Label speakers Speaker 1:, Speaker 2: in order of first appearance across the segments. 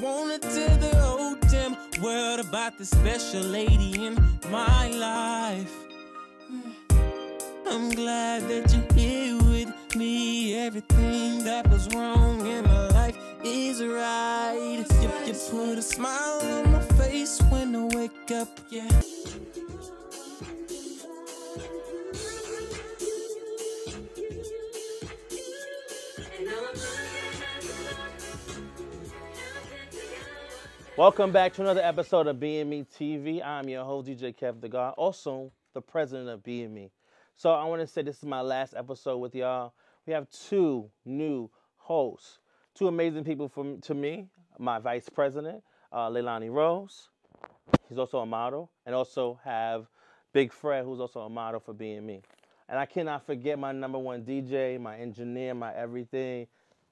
Speaker 1: wanna tell the whole damn world about the special lady in my life. I'm glad that you're here with me. Everything that was wrong in my life is right. You, you put a smile on my face when I wake up, yeah.
Speaker 2: Welcome back to another episode of BME TV. I'm your host, DJ Kev DaGawd, also the president of BME. So I want to say this is my last episode with y'all. We have two new hosts, two amazing people from to me. My vice president, uh, Laylani Rose. He's also a model, and also have Big Fred, who's also a model for BME. And I cannot forget my number one DJ, my engineer, my everything,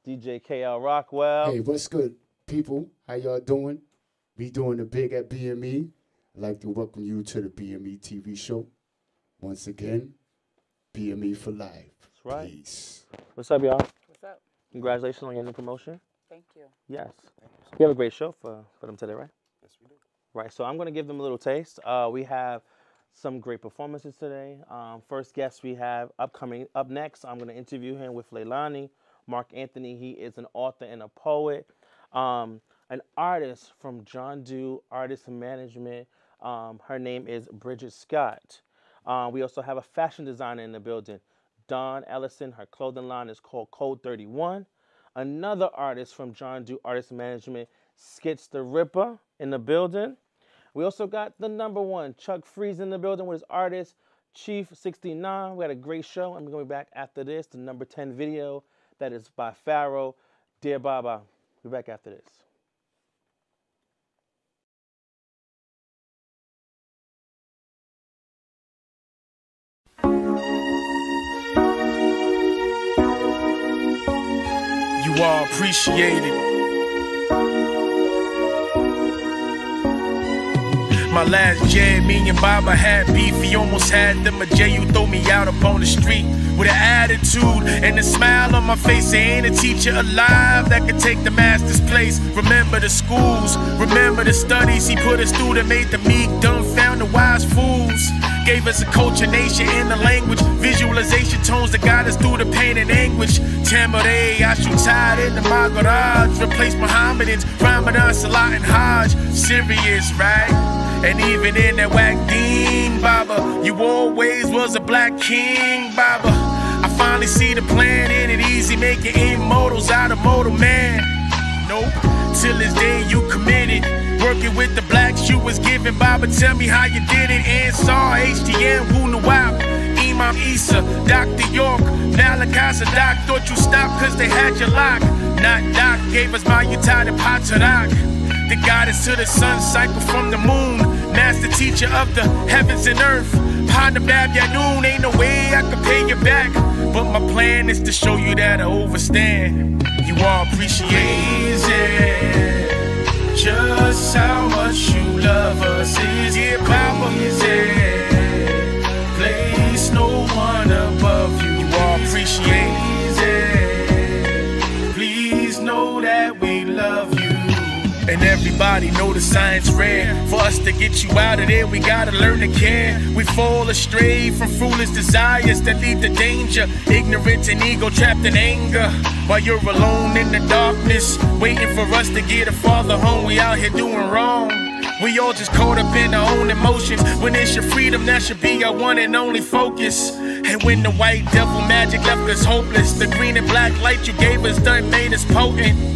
Speaker 2: DJ KL Rockwell.
Speaker 3: Hey, what's good, people? How y'all doing? We doing the big at BME. I'd like to welcome you to the BME TV show. Once again, BME for life.
Speaker 2: That's right.
Speaker 3: Peace.
Speaker 2: What's up, y'all?
Speaker 4: What's up?
Speaker 2: Congratulations on your new promotion.
Speaker 4: Thank you.
Speaker 2: Yes. We have a great show for, for them today, right? Yes, we do. Right. So I'm going to give them a little taste. Uh, we have some great performances today. Um, first guest we have upcoming up next. I'm going to interview him with Laylani. Mark Anthony. He is an author and a poet. Um, an artist from John Dew Artist Management. Um, her name is Briggette Scott. Uh, we also have a fashion designer in the building, Dawn Ellison. Her clothing line is called Code 31. Another artist from John Dew Artist Management, Skitz Tha Rippa, in the building. We also got the number one, Chuck Freeze, in the building with his artist, Chief 69. We had a great show. I'm going to be back after this. The number 10 video that is by Pharaoh. Dear Baba. We'll be back after this.
Speaker 5: You are appreciated. My last jab, me and Baba had beef. He almost had them a J. You throw me out upon the street with an attitude and a smile on my face. There ain't a teacher alive that could take the master's place. Remember the schools, remember the studies he put us through that made the meek dumbfound the wise fools. Gave us a culture, nation, and a language. Visualization tones that guide us through the pain and anguish. Tamare, I shoot tied into my garage. Replace Mohammedans, Ramadan, Salat, and Hajj. Serious, right? And even in that whack dean, Baba, you always was a black king, Baba. I finally see the plan in it easy, making immortals out of mortal man. Nope, till this day you committed. Working with the blacks you was giving, Baba. Tell me how you did it. Ansar, HTM, Wu Nawab, Imam Isa, Dr. York, Malachi Doc thought you stopped cause they had your lock. Not Doc gave us my Utah and Patarak. The guidance to the sun cycle from the moon. Master teacher of the heavens and earth. Ponder Bab Yanoon, ain't no way I could pay you back. But my plan is to show you that I overstand. You all appreciate just how much you love us. Is it Baba? Everybody know the signs red. For us to get you out of there, we gotta learn to care. We fall astray from foolish desires that lead to danger. Ignorance and ego trapped in anger. While you're alone in the darkness, waiting for us to get a father home. We out here doing wrong. We all just caught up in our own emotions. When it's your freedom, that should be our one and only focus. And when the white devil magic left us hopeless, the green and black light you gave us done made us potent.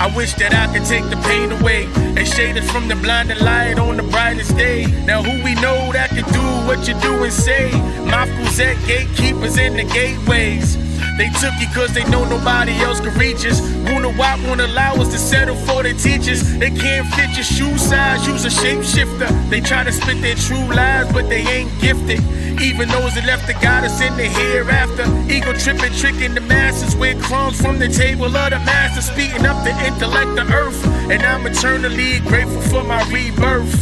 Speaker 5: I wish that I could take the pain away and shade us from the blinding light on the brightest day. Now, who we know that can do what you do and say? Mafkuzet gatekeepers in the gateways. They took you cause they know nobody else can reach us. Wuna Wop won't allow us to settle for their teachers. They can't fit your shoe size, use a shapeshifter. They try to spit their true lies, but they ain't gifted. Even those that left the goddess in the hereafter. Ego tripping, tricking the masses with crumbs from the table of the master, speeding up the intellect of earth. And I'm eternally grateful for my rebirth.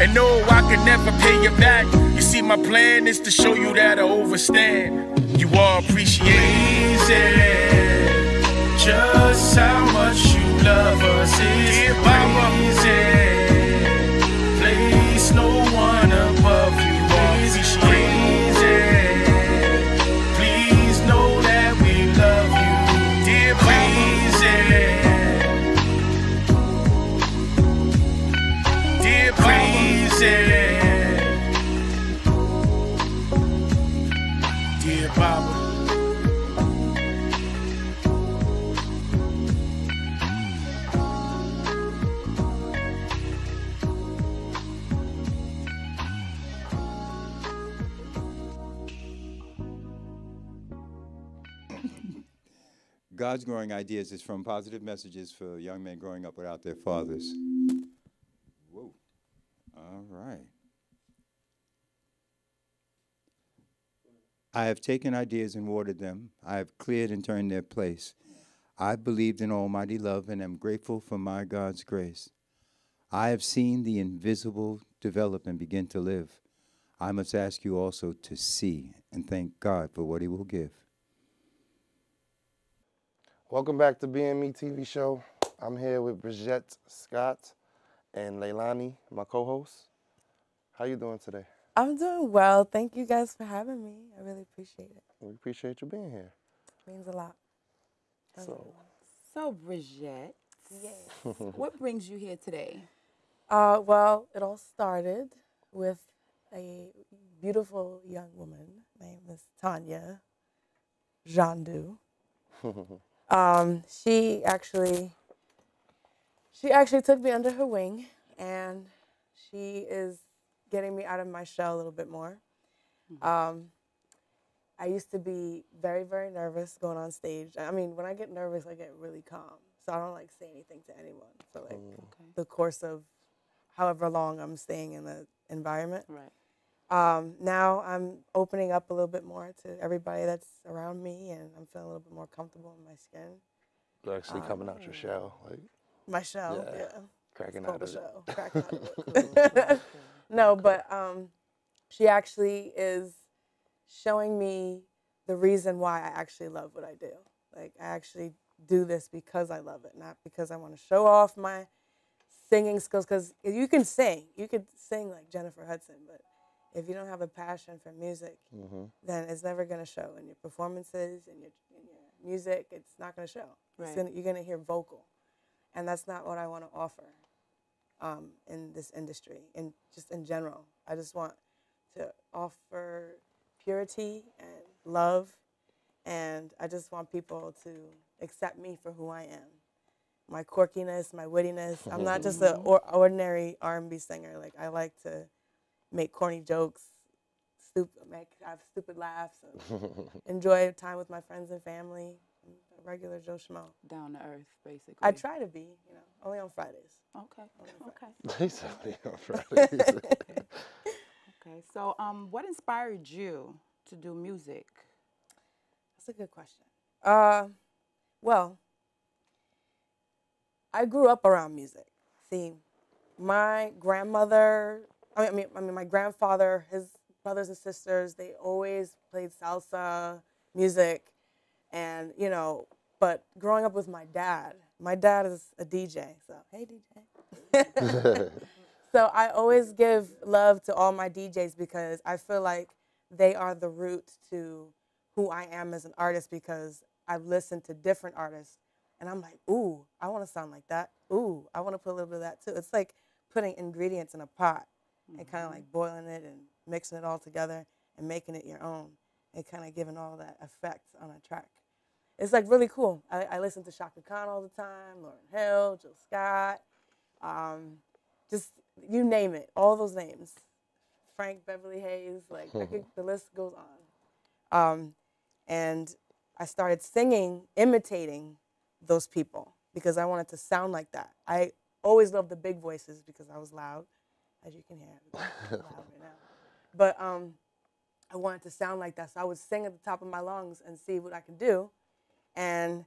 Speaker 5: And no, I can never pay you back. You see, my plan is to show you that I overstand. You all appreciate it. Just how much you love us is crazy.
Speaker 4: God's Growing Ideas is from positive messages for young men growing up without their fathers. Whoa. All right. I have taken ideas and watered them. I have cleared and turned their place. I believed in almighty love and am grateful for my God's grace. I have seen the invisible develop and begin to live. I must ask you also to see and thank God for what he will give.
Speaker 6: Welcome back to BME TV show. I'm here with Briggette Scott and Laylani, my co-host. How you doing today?
Speaker 7: I'm doing well. Thank you guys for having me. I really appreciate it.
Speaker 6: We appreciate you being here.
Speaker 7: It means a lot.
Speaker 6: So,
Speaker 8: So, Briggette,
Speaker 7: Yes.
Speaker 8: what brings you here today?
Speaker 7: Uh, well, it all started with a beautiful young woman named Miss Tanya Jandu. um, she actually, she actually took me under her wing, and she is getting me out of my shell a little bit more. Um, I used to be very, very nervous going on stage. I mean, when I get nervous, I get really calm. So I don't like say anything to anyone for like the course of however long I'm staying in the environment.
Speaker 8: Right.
Speaker 7: Um, now I'm opening up a little bit more to everybody that's around me, and I'm feeling a little bit more comfortable in my skin,
Speaker 6: you're actually coming out your shell, like
Speaker 7: my shell.
Speaker 6: Yeah.
Speaker 7: Yeah,
Speaker 6: cracking
Speaker 7: It's
Speaker 6: out
Speaker 7: called
Speaker 6: of
Speaker 7: a
Speaker 6: it.
Speaker 7: shell. cracking out of it. no, but um, she actually is showing me the reason why I actually love what I do. Like I actually do this because I love it, not because I want to show off my singing skills. Because you can sing, you could sing like Jennifer Hudson, but if you don't have a passion for music, then it's never going to show in your performances and your, your music. It's not going to show. It's
Speaker 8: Right.
Speaker 7: gonna, you're going to hear vocal, and that's not what I want to offer um, in this industry and just in general. I just want to offer purity and love, and I just want people to accept me for who I am. My quirkiness, my wittiness. I'm not just an or- ordinary R&B singer. Like I like to make corny jokes, stupid, make have stupid laughs, and enjoy time with my friends and family. I'm a regular Joe Schmo.
Speaker 8: Down to earth, basically.
Speaker 7: I try to be, you know, only on Fridays.
Speaker 8: Okay. Okay.
Speaker 6: He's already on Fridays.
Speaker 8: Okay. So, um, what inspired you to do music?
Speaker 7: That's a good question. Uh, well, I grew up around music. See, my grandmother, I mean, I mean, I mean, my grandfather, his brothers and sisters, they always played salsa music, and you know. But growing up with my dad, my dad is a DJ, so hey DJ. So I always give love to all my DJs because I feel like they are the root to who I am as an artist because I've listened to different artists and I'm like, ooh, I want to sound like that. Ooh, I want to put a little bit of that too. It's like putting ingredients in a pot and kind of mm-hmm. like boiling it and mixing it all together and making it your own and kind of giving all that effect on a track. It's like really cool. I, I listen to Chaka Khan all the time, Lauryn Hill, Jill Scott, um, just you name it, all those names. Frank Beverly Hayes, like I could, the list goes on. Um, and I started singing, imitating those people because I wanted to sound like that. I always loved the big voices because I was loud, as you can hear. Loud right now. But um, I wanted to sound like that, so I would sing at the top of my lungs and see what I could do, and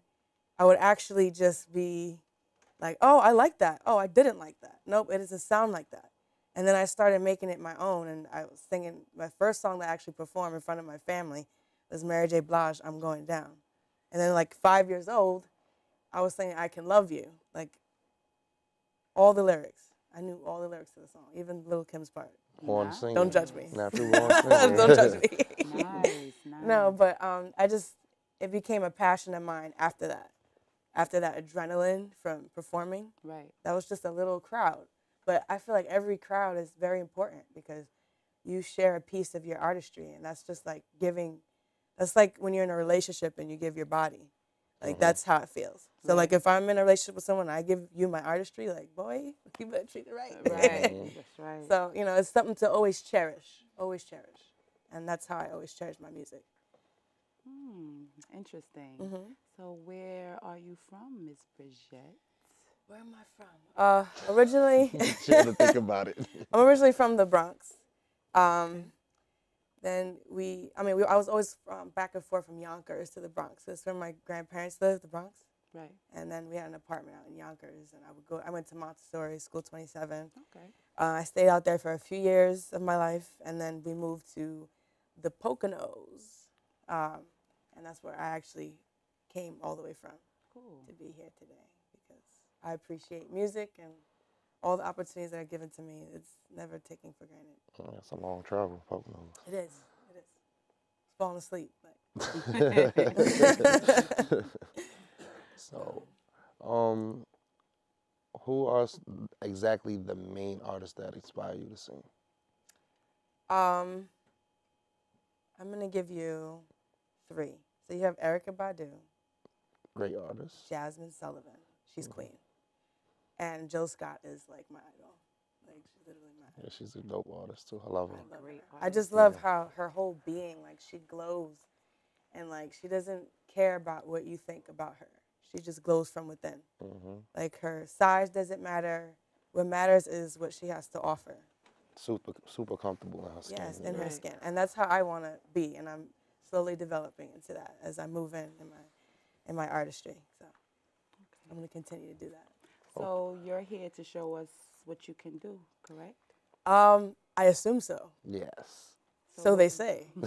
Speaker 7: I would actually just be like, oh, I like that. Oh, I didn't like that. Nope, it doesn't sound like that. And then I started making it my own, and I was singing my first song that I actually performed in front of my family was Mary J. Blige, "I'm Going Down." And then, like five years old, I was singing I can love you, like all the lyrics. I knew all the lyrics to the song, even Lil' Kim's part.
Speaker 6: On singing.
Speaker 7: Don't judge me.
Speaker 6: Natural born singing.
Speaker 7: Don't judge me.
Speaker 8: Nice, nice.
Speaker 7: No, but um, I just it became a passion of mine after that. After that adrenaline from performing,
Speaker 8: Right.
Speaker 7: that was just a little crowd. But I feel like every crowd is very important because you share a piece of your artistry, and that's just like giving. That's like when you're in a relationship and you give your body. Like mm-hmm. that's how it feels. So like if I'm in a relationship with someone, I give you my artistry. Like boy, you better treat it right.
Speaker 8: Right. Mm-hmm. That's right.
Speaker 7: so you know, it's something to always cherish, always cherish, and that's how I always cherish my music.
Speaker 8: Hmm, interesting.
Speaker 7: Mm-hmm.
Speaker 8: So where are you from, Miss Briggette?
Speaker 7: Where am I from? Uh, originally,
Speaker 6: She to think about it.
Speaker 7: I'm originally from the Bronx. Um, then we, I mean, we, I was always from back and forth from Yonkers to the Bronx. That's where my grandparents lived, the Bronx.
Speaker 8: Right.
Speaker 7: And then we had an apartment out in Yonkers, and I would go. I went to Montessori School 27.
Speaker 8: Okay.
Speaker 7: Uh, I stayed out there for a few years of my life, and then we moved to the Poconos, um, and that's where I actually came all the way from
Speaker 8: Cool.
Speaker 7: to be here today because I appreciate music and all the opportunities that are given to me. It's never taken for granted.
Speaker 6: Yeah, It's a long travel, Poconos.
Speaker 7: It is. It is. It's Falling asleep, but
Speaker 6: So, um, who are exactly the main artists that inspire you to sing?
Speaker 7: um, I'm gonna give you three. So you have Erykah Badu,
Speaker 6: Great artist.
Speaker 7: Jazmine Sullivan, she's queen, and Jill Scott is like my idol. Like she's literally my
Speaker 6: Yeah, she's a dope artist too. I love her.
Speaker 7: I love
Speaker 8: Great
Speaker 7: her. I just
Speaker 8: artist.
Speaker 7: love how her whole being, like she glows, and like she doesn't care about what you think about her. She just glows from within.
Speaker 6: hmm
Speaker 7: Like her size doesn't matter. What matters is what she has to offer.
Speaker 6: Super, super comfortable in her skin.
Speaker 7: Yes,
Speaker 6: you
Speaker 7: in her skin, and that's how I want to be, and I'm slowly developing into that as I move in in my in my artistry. So I'm gonna continue to do that.
Speaker 8: So you're here to show us what you can do, correct?
Speaker 7: Um, I assume so.
Speaker 6: Yes.
Speaker 7: So they say.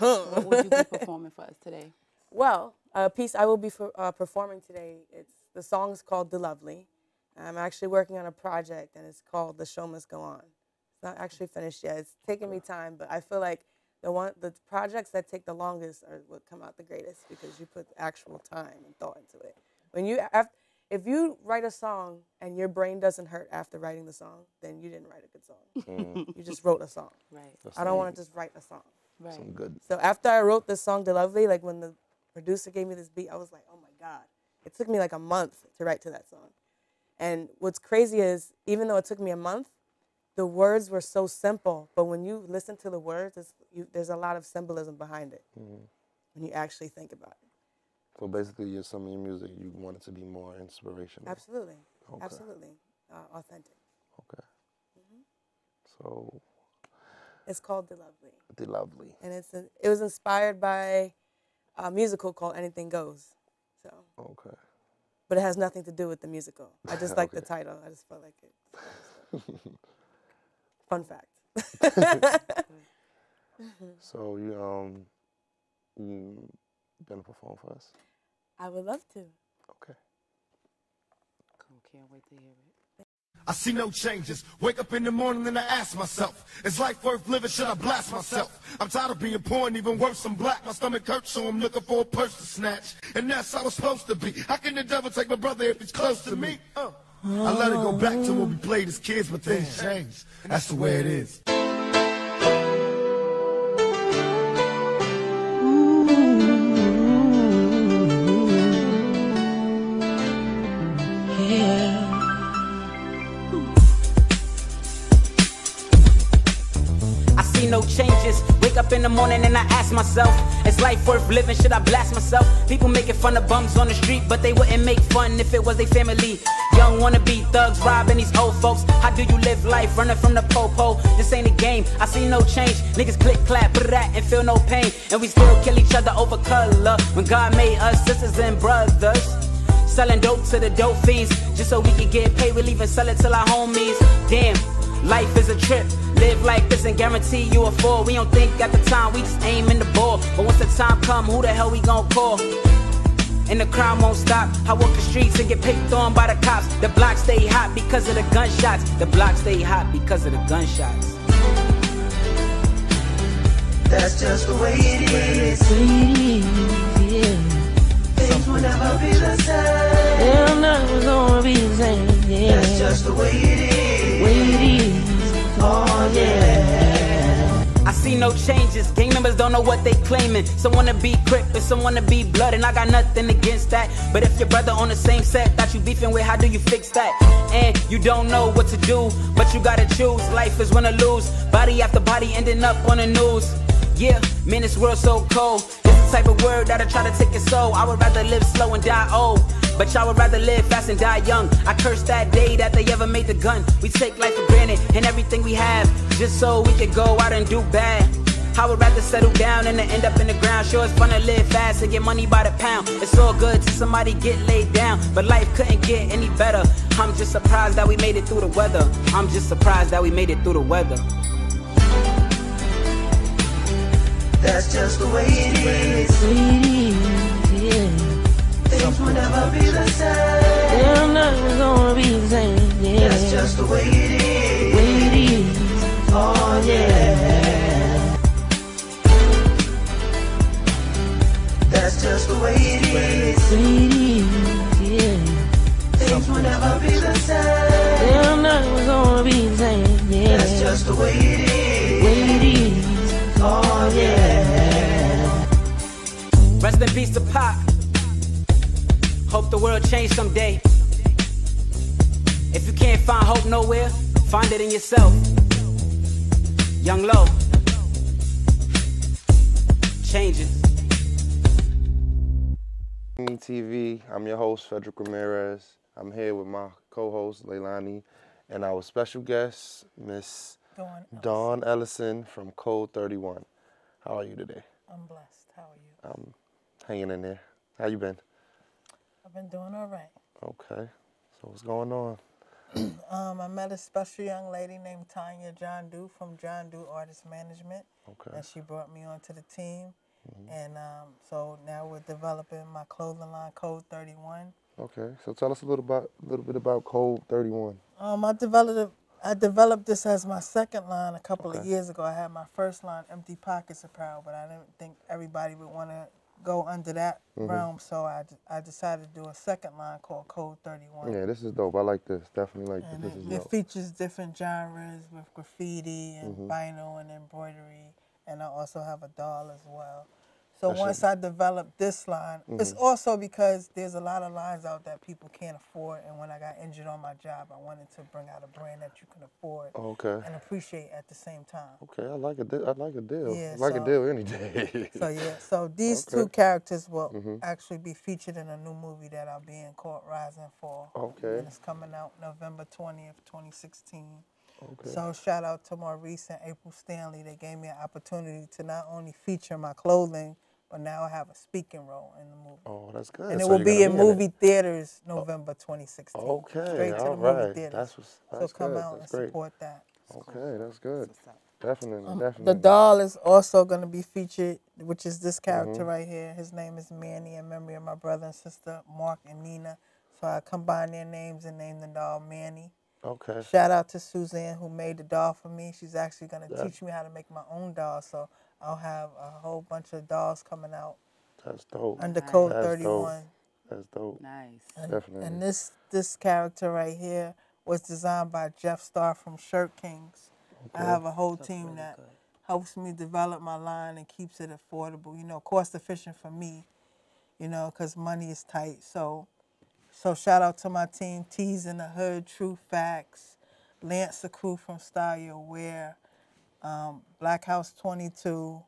Speaker 8: What would you be performing for us today?
Speaker 7: Well, a piece I will be for, uh, performing today. It's the song's called "The Lovely." I'm actually working on a project, and it's called "The Show Must Go On." It's not actually finished yet. It's taking me time, but I feel like the one, the projects that take the longest are what come out the greatest because you put actual time and thought into it. When you, if you write a song and your brain doesn't hurt after writing the song, then you didn't write a good song. Mm. you just wrote a song.
Speaker 8: Right.
Speaker 7: I don't want to just write a song.
Speaker 8: Right.
Speaker 6: Some good.
Speaker 7: So after I wrote this song, "The Lovely," like when the producer gave me this beat, I was like, "Oh my god!" It took me like a month to write to that song. And what's crazy is, even though it took me a month, the words were so simple. But when you listen to the words, it's, you, there's a lot of symbolism behind it when you actually think about it.
Speaker 6: So basically, your some of your music you want it to be more inspirational.
Speaker 7: Absolutely,
Speaker 6: Okay.
Speaker 7: absolutely, uh, authentic.
Speaker 6: Okay. So
Speaker 7: It's called "The Lovely,"
Speaker 6: the lovely.
Speaker 7: and it's it was inspired by a musical called "Anything Goes." So,
Speaker 6: Okay.
Speaker 7: but it has nothing to do with the musical. I just like the title. I just felt like it. Fun fact.
Speaker 6: So you um you gonna perform for us?
Speaker 7: I would love to.
Speaker 6: Okay.
Speaker 8: Cool. Can't wait to hear it.
Speaker 5: I see no changes. Wake up in the morning and I ask myself, is life worth living? Should I blast myself? I'm tired of being poor and even worse, I'm black. My stomach hurts, so I'm looking for a purse to snatch. And that's how it's supposed to be. How can the devil take my brother if he's close to me? Uh. I let it go back to when oh. we played as kids, but things changed. That's the way it is.
Speaker 9: Changes. Wake up in the morning and I ask myself, is life worth living? Should I blast myself? People making fun of bums on the street, but they wouldn't make fun if it was their family. Young wanna be thugs, robbing these old folks. How do you live life running from the popo? This ain't a game. I see no change. Niggas click clap, but that and feel no pain. And we still kill each other over color. When God made us sisters and brothers. Selling dope to the dope fiends just so we can get paid. We'll even sell it to our homies. Damn, life is a trip. Live like this and guarantee you a fall. We don't think at the time, we just aim in the ball. But once the time come, who the hell we gon' call? and the crime won't stop. I walk the streets and get picked on by the cops. The block stay hot because of the gunshots. The block stay hot because of the gunshots.
Speaker 1: That's just the way it is. Things will never be the same.
Speaker 10: Hell, nothing's gonna be the same. Yeah.
Speaker 1: That's just the way it is.
Speaker 10: Is.
Speaker 1: Oh yeah.
Speaker 9: I see no changes. Gang members don't know what they claiming. Some wanna be crip and some wanna be blood, and I got nothing against that. But if your brother on the same set that you beefing with, how do you fix that? And you don't know what to do, but you gotta choose. Life is win or lose. Body after body ending up on the news. Yeah, man, this world so cold. It's the type of word that'll try to take your soul. I would rather live slow and die old. But y'all would rather live fast and die young. I curse that day that they ever made the gun. We take life for granted and everything we have just so we could go out and do bad. I would rather settle down than to end up in the ground. Sure, it's fun to live fast and get money by the pound. It's all good till somebody get laid down, but life couldn't get any better. I'm just surprised that we made it through the weather. I'm just surprised that we made it through the weather.
Speaker 1: That's just the way it is.
Speaker 10: Way it is. Yeah.
Speaker 1: Things will never be the same.
Speaker 10: Hell, nothing's gonna be the same. Yeah.
Speaker 1: That's just the way it is.
Speaker 10: way it is.
Speaker 1: Oh yeah. That's just the way it is.
Speaker 10: Way it is. Yeah.
Speaker 1: Things will never be the same.
Speaker 10: Hell, nothing's gonna be the same. Yeah.
Speaker 1: That's just the way it is.
Speaker 10: way it is.
Speaker 1: Oh yeah.
Speaker 9: Rest in peace to Pac. Hope the world change someday. If you can't find hope nowhere, find it in yourself. Young Low. Changes.
Speaker 6: BME TV. I'm your host, Frederick Ramirez. I'm here with my co-host, Laylani, and our special guest, Miss
Speaker 11: Dawn
Speaker 6: Dawn Ellison from Code 31. How are you today?
Speaker 11: I'm blessed. How are you?
Speaker 6: I'm hanging in there. How you been?
Speaker 11: I've been doing all right.
Speaker 6: Okay. So what's going on?
Speaker 11: Um, I met a special young lady named Tanya John Doe from John Doe Artist Management,
Speaker 6: Okay.
Speaker 11: and she brought me onto the team. And um, so now we're developing my clothing line, Code 31.
Speaker 6: Okay. So tell us a little about a little bit about Code 31.
Speaker 11: Um, I developed I developed this as my second line a couple of years ago. I had my first line, Empty Pockets Apparel, but I didn't think everybody would want to go under that
Speaker 6: Mhm.
Speaker 11: realm, so I, I decided to do a second line called Code 31.
Speaker 6: Yeah, this is dope. I like this. Definitely like
Speaker 11: And
Speaker 6: this.
Speaker 11: it,
Speaker 6: This is
Speaker 11: it features different genres with graffiti and
Speaker 6: Mhm.
Speaker 11: vinyl and embroidery, and I also have a doll as well. So
Speaker 6: That's
Speaker 11: once
Speaker 6: it.
Speaker 11: I developed this line, it's
Speaker 6: Mhm.
Speaker 11: also because there's a lot of lines out that people can't afford, and when I got injured on my job, I wanted to bring out a brand that you can afford
Speaker 6: Oh, okay.
Speaker 11: and appreciate at the same time.
Speaker 6: Okay, I like a deal. I like a deal.
Speaker 11: Yeah,
Speaker 6: I like
Speaker 11: so-
Speaker 6: a deal any day.
Speaker 11: So yeah, so these
Speaker 6: Okay.
Speaker 11: two characters will
Speaker 6: Mhm.
Speaker 11: actually be featured in a new movie that I'll be in called Rising Fall.
Speaker 6: Okay.
Speaker 11: And it's coming out November 20th, 2016.
Speaker 6: Okay.
Speaker 11: So shout out to Maurice and April Stanley. They gave me an opportunity to not only feature my clothing, but now I have a speaking role in the movie.
Speaker 6: Oh, that's good.
Speaker 11: And it
Speaker 6: So
Speaker 11: will
Speaker 6: you're
Speaker 11: be in
Speaker 6: be in
Speaker 11: movie theaters November 2016.
Speaker 6: Okay,
Speaker 11: Straight to
Speaker 6: all
Speaker 11: the movie
Speaker 6: right.
Speaker 11: theaters.
Speaker 6: That's what's-
Speaker 11: so come
Speaker 6: good.
Speaker 11: out
Speaker 6: That's
Speaker 11: and
Speaker 6: great.
Speaker 11: support that.
Speaker 6: Okay, that's good. Definitely,
Speaker 11: Um,
Speaker 6: definitely.
Speaker 11: The doll is also going to be featured, which is this character
Speaker 6: Mhm.
Speaker 11: right here. His name is Manny in memory of my brother and sister, Mark and Nina. So I combined their names and named the doll Manny.
Speaker 6: Okay.
Speaker 11: Shout out to Suzanne who made the doll for me. She's actually going to
Speaker 6: Yeah.
Speaker 11: teach me how to make my own doll. So I'll have a whole bunch of dolls coming out
Speaker 6: That's dope.
Speaker 11: under Code
Speaker 6: That's
Speaker 11: 31.
Speaker 6: Dope. That's dope.
Speaker 8: Nice.
Speaker 11: And,
Speaker 6: Definitely.
Speaker 11: and this this character right here was designed by Jeff Starr from Shirt Kings. I have a whole team that helps me develop my line and keeps it affordable. You know, cost efficient for me. You know, because money is tight. So, so shout out to my team: T's in the Hood, True Facts, Lance the Crew from Style Your Wear, um, Black House 22,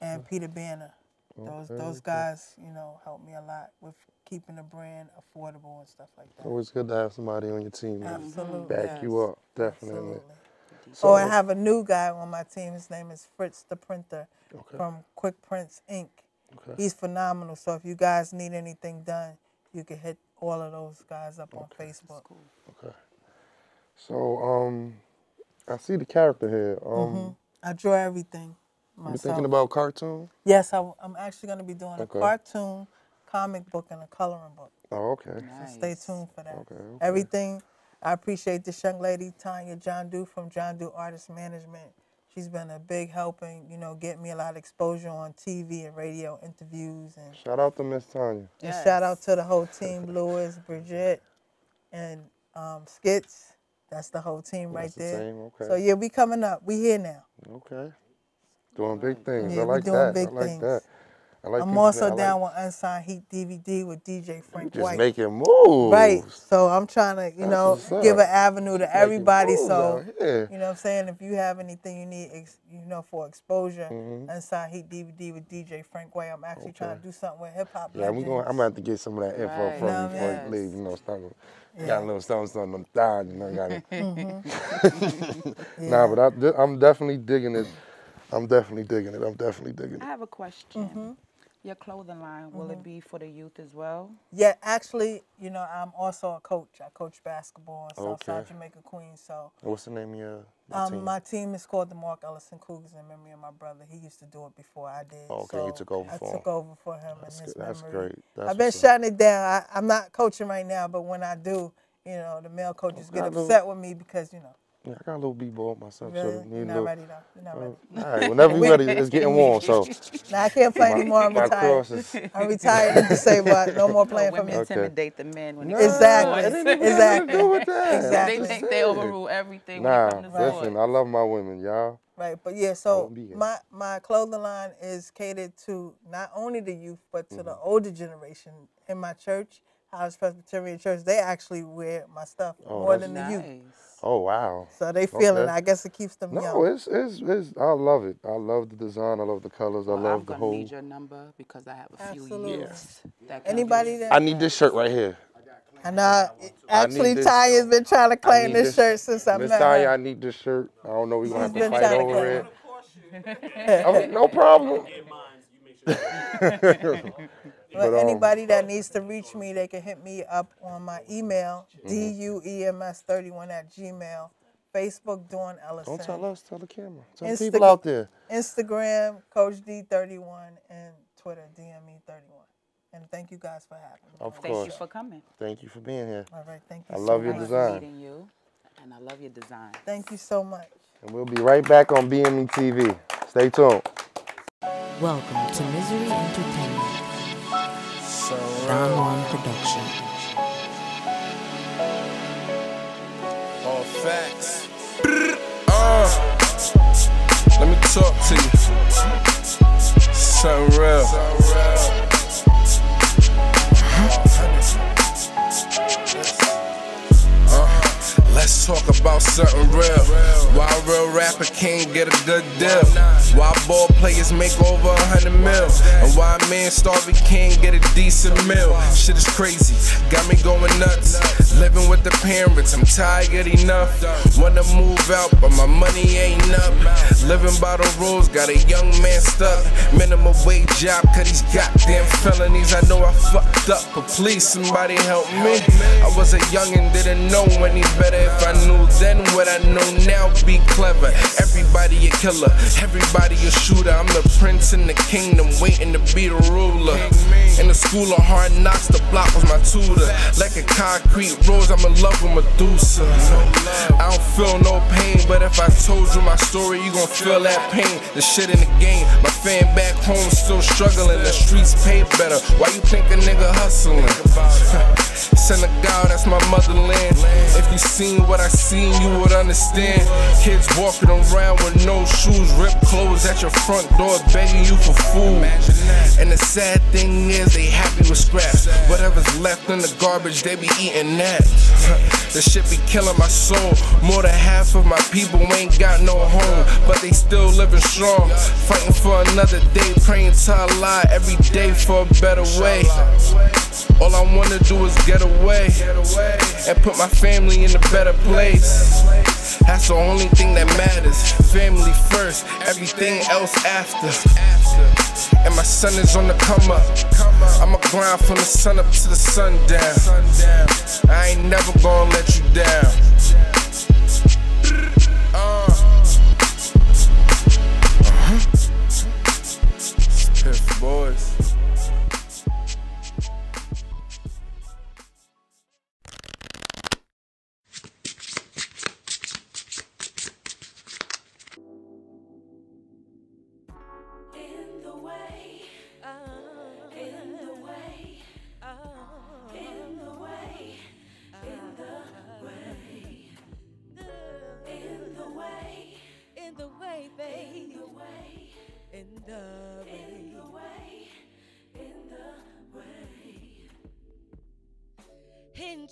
Speaker 11: and Peter Banner. Those
Speaker 6: Okay,
Speaker 11: those
Speaker 6: okay.
Speaker 11: guys, you know, helped me a lot with keeping the brand affordable and stuff like that.
Speaker 6: Always good to have somebody on your team to
Speaker 11: Absolutely.
Speaker 6: back you up. Definitely.
Speaker 11: Absolutely.
Speaker 6: So,
Speaker 11: oh, I have a new guy on my team. His name is Fritz the Printer
Speaker 6: Okay.
Speaker 11: from Quick Prints Inc.
Speaker 6: Okay.
Speaker 11: He's phenomenal. So if you guys need anything done, you can hit all of those guys up on Facebook.
Speaker 6: Okay. So, um, I see the character here. Um,
Speaker 11: Mhm. I draw everything
Speaker 6: you
Speaker 11: myself.
Speaker 6: thinking about cartoon?
Speaker 11: Yes, I, am actually going to be doing
Speaker 6: Okay.
Speaker 11: a cartoon comic book and a coloring book.
Speaker 6: Oh, okay.
Speaker 11: So stay tuned for that.
Speaker 6: Okay, okay.
Speaker 11: Everything. I appreciate this young lady, Tanya John Doe from John Doe Artist Management. She's been a big help in, you know, get me a lot of exposure on TV and radio interviews and
Speaker 6: Shout out to Miss Tanya.
Speaker 11: and shout out to the whole team, Lewis, Briggette, and um, Skitz. That's the whole team right
Speaker 6: That's the
Speaker 11: there.
Speaker 6: team, okay.
Speaker 11: So yeah, we coming up. We here now.
Speaker 6: Okay. Doing big things.
Speaker 11: Yeah,
Speaker 6: I
Speaker 11: we
Speaker 6: like
Speaker 11: doing
Speaker 6: that.
Speaker 11: big
Speaker 6: I like
Speaker 11: things.
Speaker 6: that. I like
Speaker 11: I'm
Speaker 6: people-
Speaker 11: also
Speaker 6: I like-
Speaker 11: down with Unsigned Heat DVD with DJ Frank
Speaker 6: Just
Speaker 11: White.
Speaker 6: making moves.
Speaker 11: Right. So I'm trying to, you
Speaker 6: That's
Speaker 11: know,
Speaker 6: what's up.
Speaker 11: give an avenue to
Speaker 6: Making
Speaker 11: everybody.
Speaker 6: moves
Speaker 11: So,
Speaker 6: out here.
Speaker 11: you know what I'm saying? If you have anything you need, ex, you know, for exposure,
Speaker 6: Mhm.
Speaker 11: Unsigned Heat DVD with DJ Frank White. I'm actually trying to do something with hip hop.
Speaker 6: Yeah, we going. I'm gonna have to get some of that info
Speaker 11: Right.
Speaker 6: from you before
Speaker 11: yes.
Speaker 6: you leave. You know, start with,
Speaker 11: Yeah.
Speaker 6: Got a little something, something on the thigh. You know, got it.
Speaker 11: Mhm.
Speaker 6: Nah, but I, I'm definitely digging it. I'm definitely digging it. I'm definitely digging it.
Speaker 8: I have a question.
Speaker 11: Mm-hmm.
Speaker 8: Your clothing line, will it be for the youth as well?
Speaker 11: Yeah, actually, you know, I'm also a coach. I coach basketball in Southside
Speaker 6: Okay.
Speaker 11: Jamaica, Queens. So,
Speaker 6: What's the name of your, your
Speaker 11: um,
Speaker 6: team?
Speaker 11: my team is called the Mark Ellison Cougars in memory of my brother. He used to do it before I did.
Speaker 6: Oh, okay, you took over
Speaker 11: I
Speaker 6: for
Speaker 11: took
Speaker 6: him.
Speaker 11: over for him
Speaker 6: That's
Speaker 11: in his
Speaker 6: good. That's great. That's
Speaker 11: I've been shutting it down. I, I'm not coaching right now, but when I do, you know, the male coaches
Speaker 6: Okay,
Speaker 11: get upset with me because, you know,
Speaker 6: Yeah, I got a little b-ball myself.
Speaker 11: Really?
Speaker 6: So need
Speaker 11: You're not
Speaker 6: little,
Speaker 11: ready though. You're not ready.
Speaker 6: Uh, all right, whenever
Speaker 11: We-
Speaker 6: you're ready, it's getting warm. So
Speaker 11: Nah, I can't play
Speaker 6: My-
Speaker 11: anymore. I'm retired.
Speaker 6: crosses.
Speaker 11: I'm retired and disabled. No more playing for
Speaker 8: women
Speaker 11: me.
Speaker 8: intimidate the men when they
Speaker 11: Exactly.
Speaker 8: come to the.
Speaker 11: Exactly.
Speaker 6: do with that.
Speaker 11: Exactly.
Speaker 8: They think they overrule everything when
Speaker 6: Nah,
Speaker 8: it comes to
Speaker 6: listen,
Speaker 8: sports.
Speaker 6: I love my women, y'all.
Speaker 11: Right, but yeah, so
Speaker 6: won't be here.
Speaker 11: my my clothing line is catered to not only the youth but to
Speaker 6: Mm-hmm.
Speaker 11: the older generation. In my church, House Presbyterian Church, they actually wear my stuff
Speaker 6: Oh,
Speaker 11: more than the youth.
Speaker 6: Oh wow.
Speaker 11: So they feel it.
Speaker 6: Okay.
Speaker 11: I guess it keeps them
Speaker 6: No,
Speaker 11: young.
Speaker 6: it's, it's it's I love it. I love the design. I love the colors. I
Speaker 8: Well,
Speaker 6: love
Speaker 8: I'm
Speaker 6: the
Speaker 8: gonna need your number because I have a few
Speaker 11: Absolutely.
Speaker 8: youths that can
Speaker 11: Anybody
Speaker 8: use-
Speaker 11: that
Speaker 6: I need this shirt right here.
Speaker 11: and uh, actually
Speaker 6: this-
Speaker 11: Tanya's been trying to claim
Speaker 6: need
Speaker 11: this, shirt since I
Speaker 6: Miss
Speaker 11: met
Speaker 6: Tanya, I need this shirt. I don't know. We gonna have to fight
Speaker 11: trying to
Speaker 6: over
Speaker 11: claim
Speaker 6: it. Okay, no problem.
Speaker 11: But,
Speaker 6: But, um,
Speaker 11: anybody that needs to reach me, they can hit me up on my email,
Speaker 6: Mm-hmm.
Speaker 11: duems31 at gmail, Facebook, Dawn Ellison.
Speaker 6: Don't tell us. Tell the camera. Tell the
Speaker 11: Insta-
Speaker 6: people out there.
Speaker 11: Instagram, Coach D31, and Twitter, DME31. And thank you guys for having me.
Speaker 6: Of course.
Speaker 8: Thank you for coming.
Speaker 6: Thank you for being here.
Speaker 11: All right, thank you
Speaker 6: I
Speaker 11: so
Speaker 6: love your
Speaker 11: much.
Speaker 6: design.
Speaker 8: Meeting you, and I love your design.
Speaker 11: Thank you so much.
Speaker 6: And we'll be right back on BME TV. Stay tuned.
Speaker 10: Welcome to Misery Entertainment.
Speaker 1: So
Speaker 10: Don Juan Production.
Speaker 1: All facts. Uh, let me talk to you. Something real. Talk about something real. Why a real rapper can't get a good deal? Why ball players make over a hundred mil? And why a man starving can't get a decent meal? Shit is crazy, got me going nuts. Living with the parents, I'm tired enough. Wanna move out, but my money ain't up. Living by the rules, got a young man stuck. Minimum wage job, cause these goddamn felonies. I know I fucked up, but please somebody help me. I was a youngin', didn't know any better. If I knew then what I know now, be clever. Everybody a killer, everybody a shooter. I'm the prince in the kingdom, waiting to be the ruler. In the school of hard knocks, the block was my tutor. Like a concrete rose, I'm in love with Medusa. I don't feel no pain, but if I told you my story, you gon' feel that pain. The shit in the game, my fan back home still struggling. The streets pay better. Why you think a nigga hustling? Senegal, that's my motherland. If you seen what I seen, you would understand. Kids walking around with no shoes, ripped clothes at your front door, begging you for food. And the sad thing is, they happy with scraps. Whatever's left in the garbage, they be eating that. This shit be killing my soul. More than half of my people ain't got no home, but they still living strong. Fighting for another day, praying to Allah every day for a better way. All I wanna do is get away and put my family in a better place. That's the only thing that matters. Family first, everything else after. And my son is on the come up. I'ma grind from the sun up to the sundown. I ain't never gonna let you down. Uh. Uh-huh. Piff boys.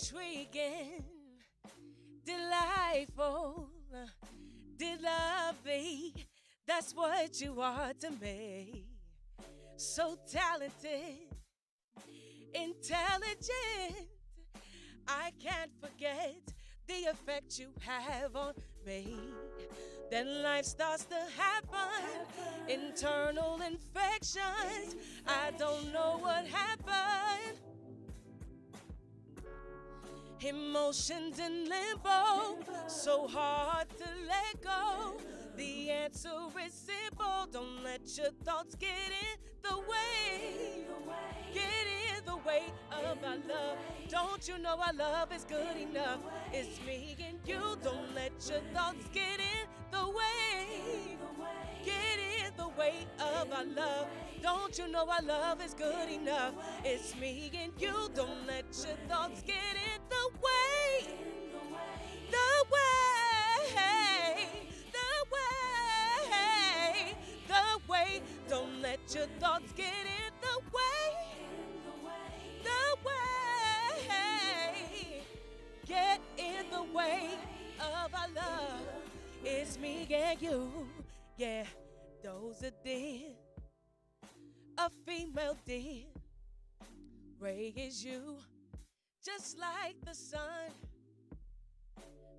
Speaker 7: Intriguing, delightful, lovely. That's what you are to me. So talented, intelligent. I can't forget the effect you have on me. Then life starts to happen, internal infections. I don't know what happened. Emotions in limbo, so hard to let go. The answer is simple. Don't let your thoughts get in the way. Get in the way of our love. Don't you know our love is good enough? It's me and you. Don't let your thoughts get in the way. The way of our love. Don't you know our love is good enough? It's me and you. Don't let your thoughts get in the way. The way. The way. The way. Don't let your thoughts get in the way. The way. Get in the way of our love. It's me and you. Yeah, those are dear. A female dear. Ray is you. Just like the sun.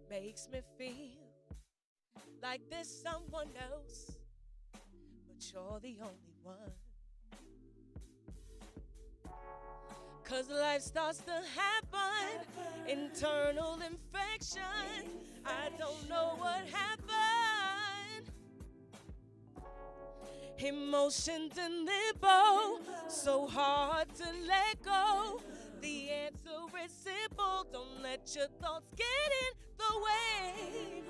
Speaker 7: Makes me feel like there's someone else. But you're the only one. Cause life starts to happen. Internal infection. I don't know what happened. Emotions in limbo. So hard to let go. The answer is simple. Don't let your thoughts get in the way.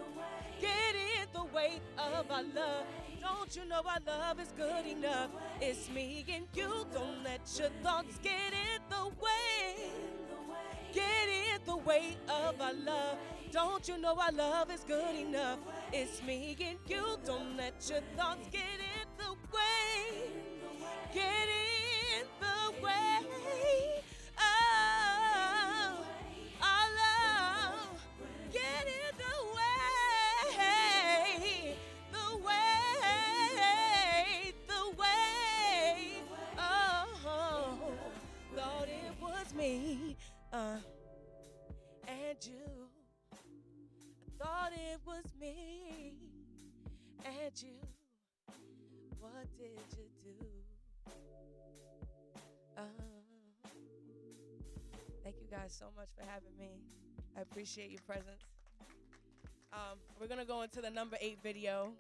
Speaker 7: Get in the way of our love. Don't you know our love is good enough? It's me and you. Don't let your thoughts get in the way. Get in the way of our love. Don't you know our love is good enough? It's me and you. Don't let your thoughts get in the way. Get in the way. Oh, our love. Get in the way. The way. The way. Oh, thought it was me. Uh, and you. Thought it was me and you. What did you do? Uh, thank you guys so much for having me. I appreciate your presence. Um, we're gonna go into the number eight video.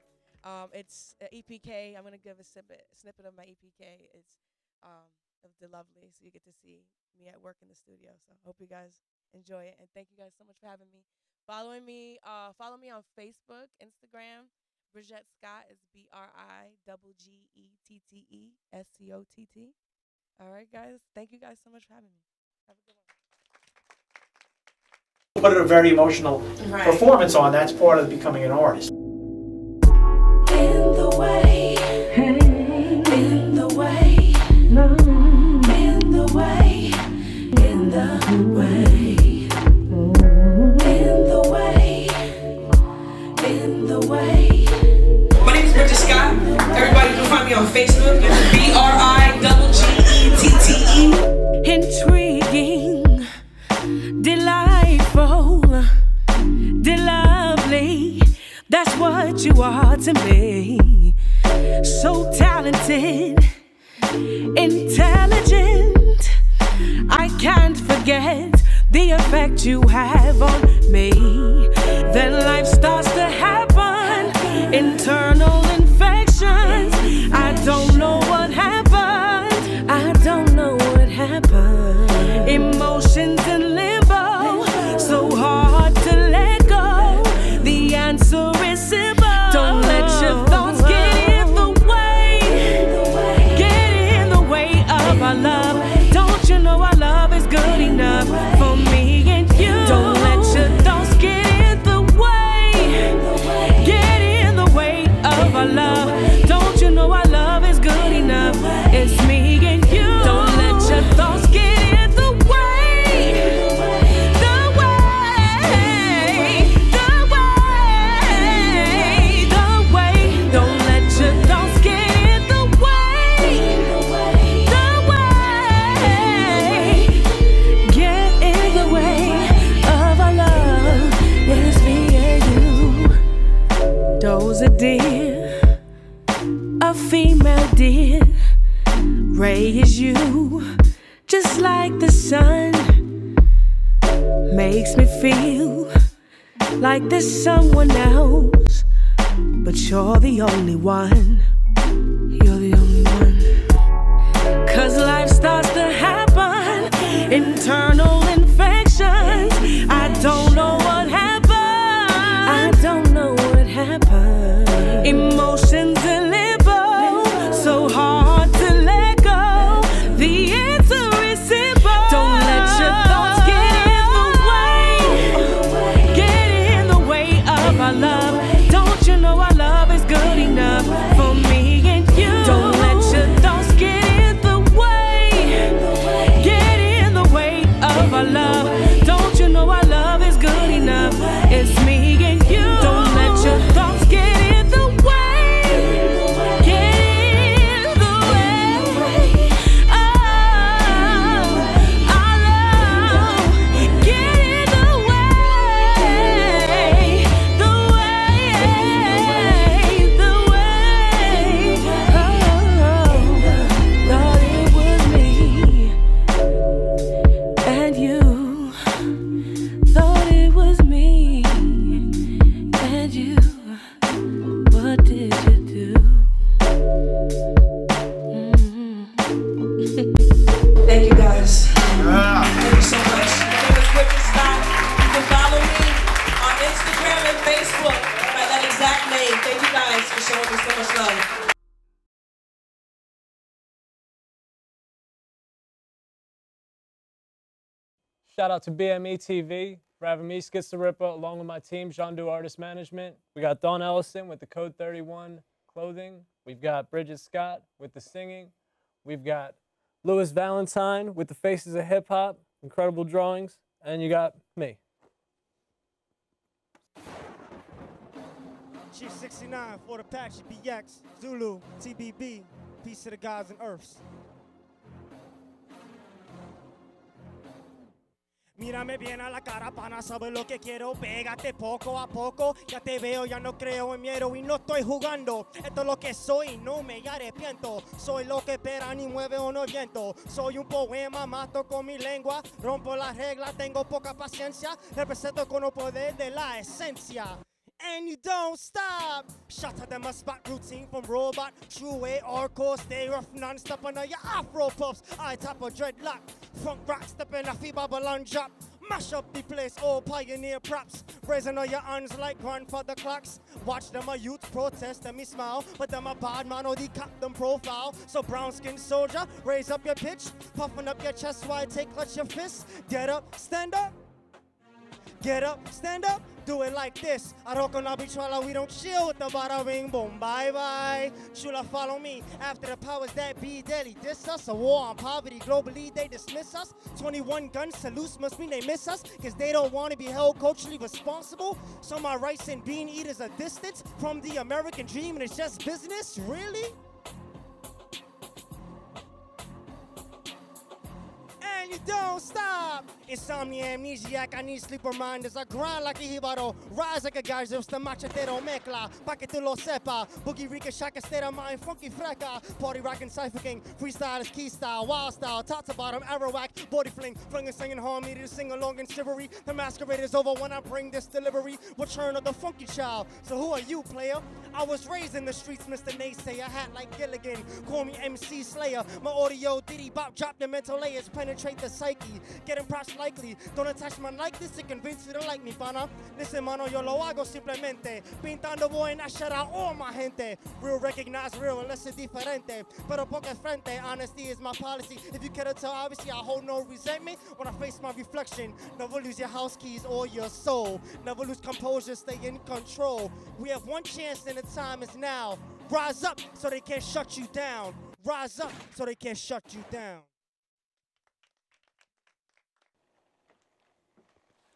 Speaker 7: Um, it's uh, EPK. I'm gonna give a snippet, snippet of my EPK. It's um, of the lovely, so you get to see me at work in the studio. So hope you guys enjoy it, and thank you guys so much for having me. Following me, uh, follow me on Facebook, Instagram. Briggette Scott is B R I double G E T T E S C O T T. All right, guys. Thank you guys so much for having me. Have a good one.
Speaker 12: put a very emotional
Speaker 13: Right.
Speaker 12: performance on. That's part of becoming an artist.
Speaker 7: In the way,
Speaker 10: Facebook. It's B R I double G E T T E.
Speaker 7: Intriguing, delightful, lovely. That's what you are to me. So talented, intelligent. I can't forget the effect you have on me. Then life starts to happen, in
Speaker 10: infections.
Speaker 14: Shout out to BME TV, Raven Me, Skitz Tha along with my team, Jean Du Artist Management. We got Dawn Ellison with the Code 31 clothing. We've got Briggette Scott with the singing. We've got Louis Valentine with the Faces of Hip Hop, incredible drawings. And you got me.
Speaker 15: Chief 69 for the Apache BX, Zulu, TBB, Peace to the gods and earths. Mírame bien a la cara, pana, sabes lo que quiero. Pégate poco a poco, ya te veo, ya no creo en miedo y no estoy jugando. Esto es lo que soy, no me arrepiento. Soy lo que espera ni mueve o no viento. Soy un poema, mato con mi lengua. Rompo las reglas, tengo poca paciencia. Represento con el poder de la esencia. And you don't stop. At them a spot routine from robot. True way or course, stay rough non-stop under your afro puffs. I tap a dreadlock. Funk rock step in a fee Babylon drop. Mash up the place, all pioneer props. Raising all your hands like grandfather clocks. Watch them a youth protest, and me smile. But them a bad man, oh, or the captain profile. So brown skin soldier, raise up your pitch. Puffing up your chest while take clutch your fist. Get up, stand up. Get up, stand up, do it like this. I rock on Abichuala, we don't chill with the bada ring boom. Bye bye. Chula, follow me. After the powers that be deadly diss us. A war on poverty globally, they dismiss us. 21 guns loose must mean they miss us. Cause they don't want to be held culturally responsible. So my rice and bean eaters are distance from the American dream and it's just business. Really? Don't stop. Insomnia, amnesiac, I need sleep reminders. I grind like a jibaro, rise like a geyser, the machetero mezcla, pa' que tú lo sepa. Boogie Rika, shaka, state of mind, funky freca. Party rockin', cypher king, freestyle is key style, wild style, top to bottom, arrow whack, body fling, flinging, singing harmony to sing along in chivalry. The masquerade is over when I bring this delivery. Return of the funky child. So who are you, player? I was raised in the streets, Mr. Naysayer, hat like Gilligan. Call me MC Slayer. My audio diddy bop, drop the mental layers, penetrate the psyche. Getting props likely. Don't attach man like this to convince you to like me, pana. Listen, mano, yo lo hago simplemente. Pintando and I shout out all my gente. Real recognize real unless it's diferente. Pero poca frente, honesty is my policy. If you care to tell, obviously I hold no resentment when I face my reflection. Never lose your house keys or your soul. Never lose composure, stay in control. We have one chance and the time is now. Rise up so they can't shut you down. Rise up so they can't shut you down.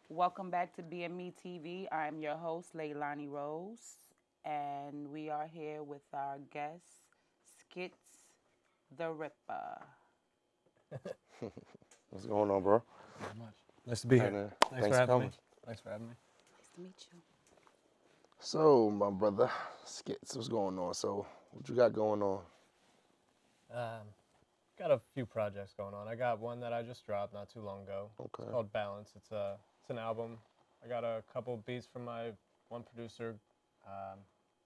Speaker 8: Welcome back to BME TV. I'm your host, Laylani Rose, and we are here with our guest, Skitz Tha Rippa.
Speaker 6: What's going on, bro?
Speaker 14: Nice to be here. Thanks,
Speaker 6: Thanks
Speaker 14: for
Speaker 6: for
Speaker 14: having
Speaker 6: coming.
Speaker 14: me. Thanks for having me.
Speaker 8: Nice to meet you.
Speaker 6: So, my brother, Skitz, what's going on? So, what you got going on?
Speaker 14: Um, got a few projects going on. I got one that I just dropped not too long ago.
Speaker 6: Okay.
Speaker 14: It's called Balance. It's a it's an album. I got a couple beats from my one producer, um,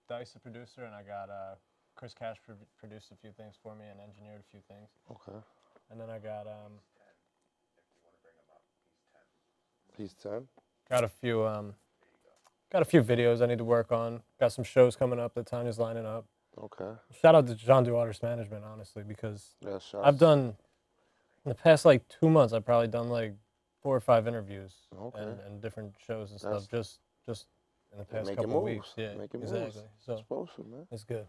Speaker 14: Dice, the producer, and I got uh, Chris Cash pro- produced a few things for me and engineered a few things.
Speaker 6: Okay.
Speaker 14: And then I got um,
Speaker 6: Piece 10.
Speaker 14: got a few um, got a few videos I need to work on. Got some shows coming up that Tanya's lining up.
Speaker 6: Okay.
Speaker 14: Shout out to John DeWaters Management, honestly, because
Speaker 6: Yeah.
Speaker 14: I've done in the past like two months. I've probably done like four or five interviews
Speaker 6: Okay.
Speaker 14: and, and different shows and
Speaker 6: That's-
Speaker 14: stuff. Just just in the past
Speaker 6: Making
Speaker 14: couple of
Speaker 6: moves.
Speaker 14: weeks. Yeah,
Speaker 6: Making
Speaker 14: exactly.
Speaker 6: moves.
Speaker 14: So
Speaker 6: Supposed to, man.
Speaker 14: it's good.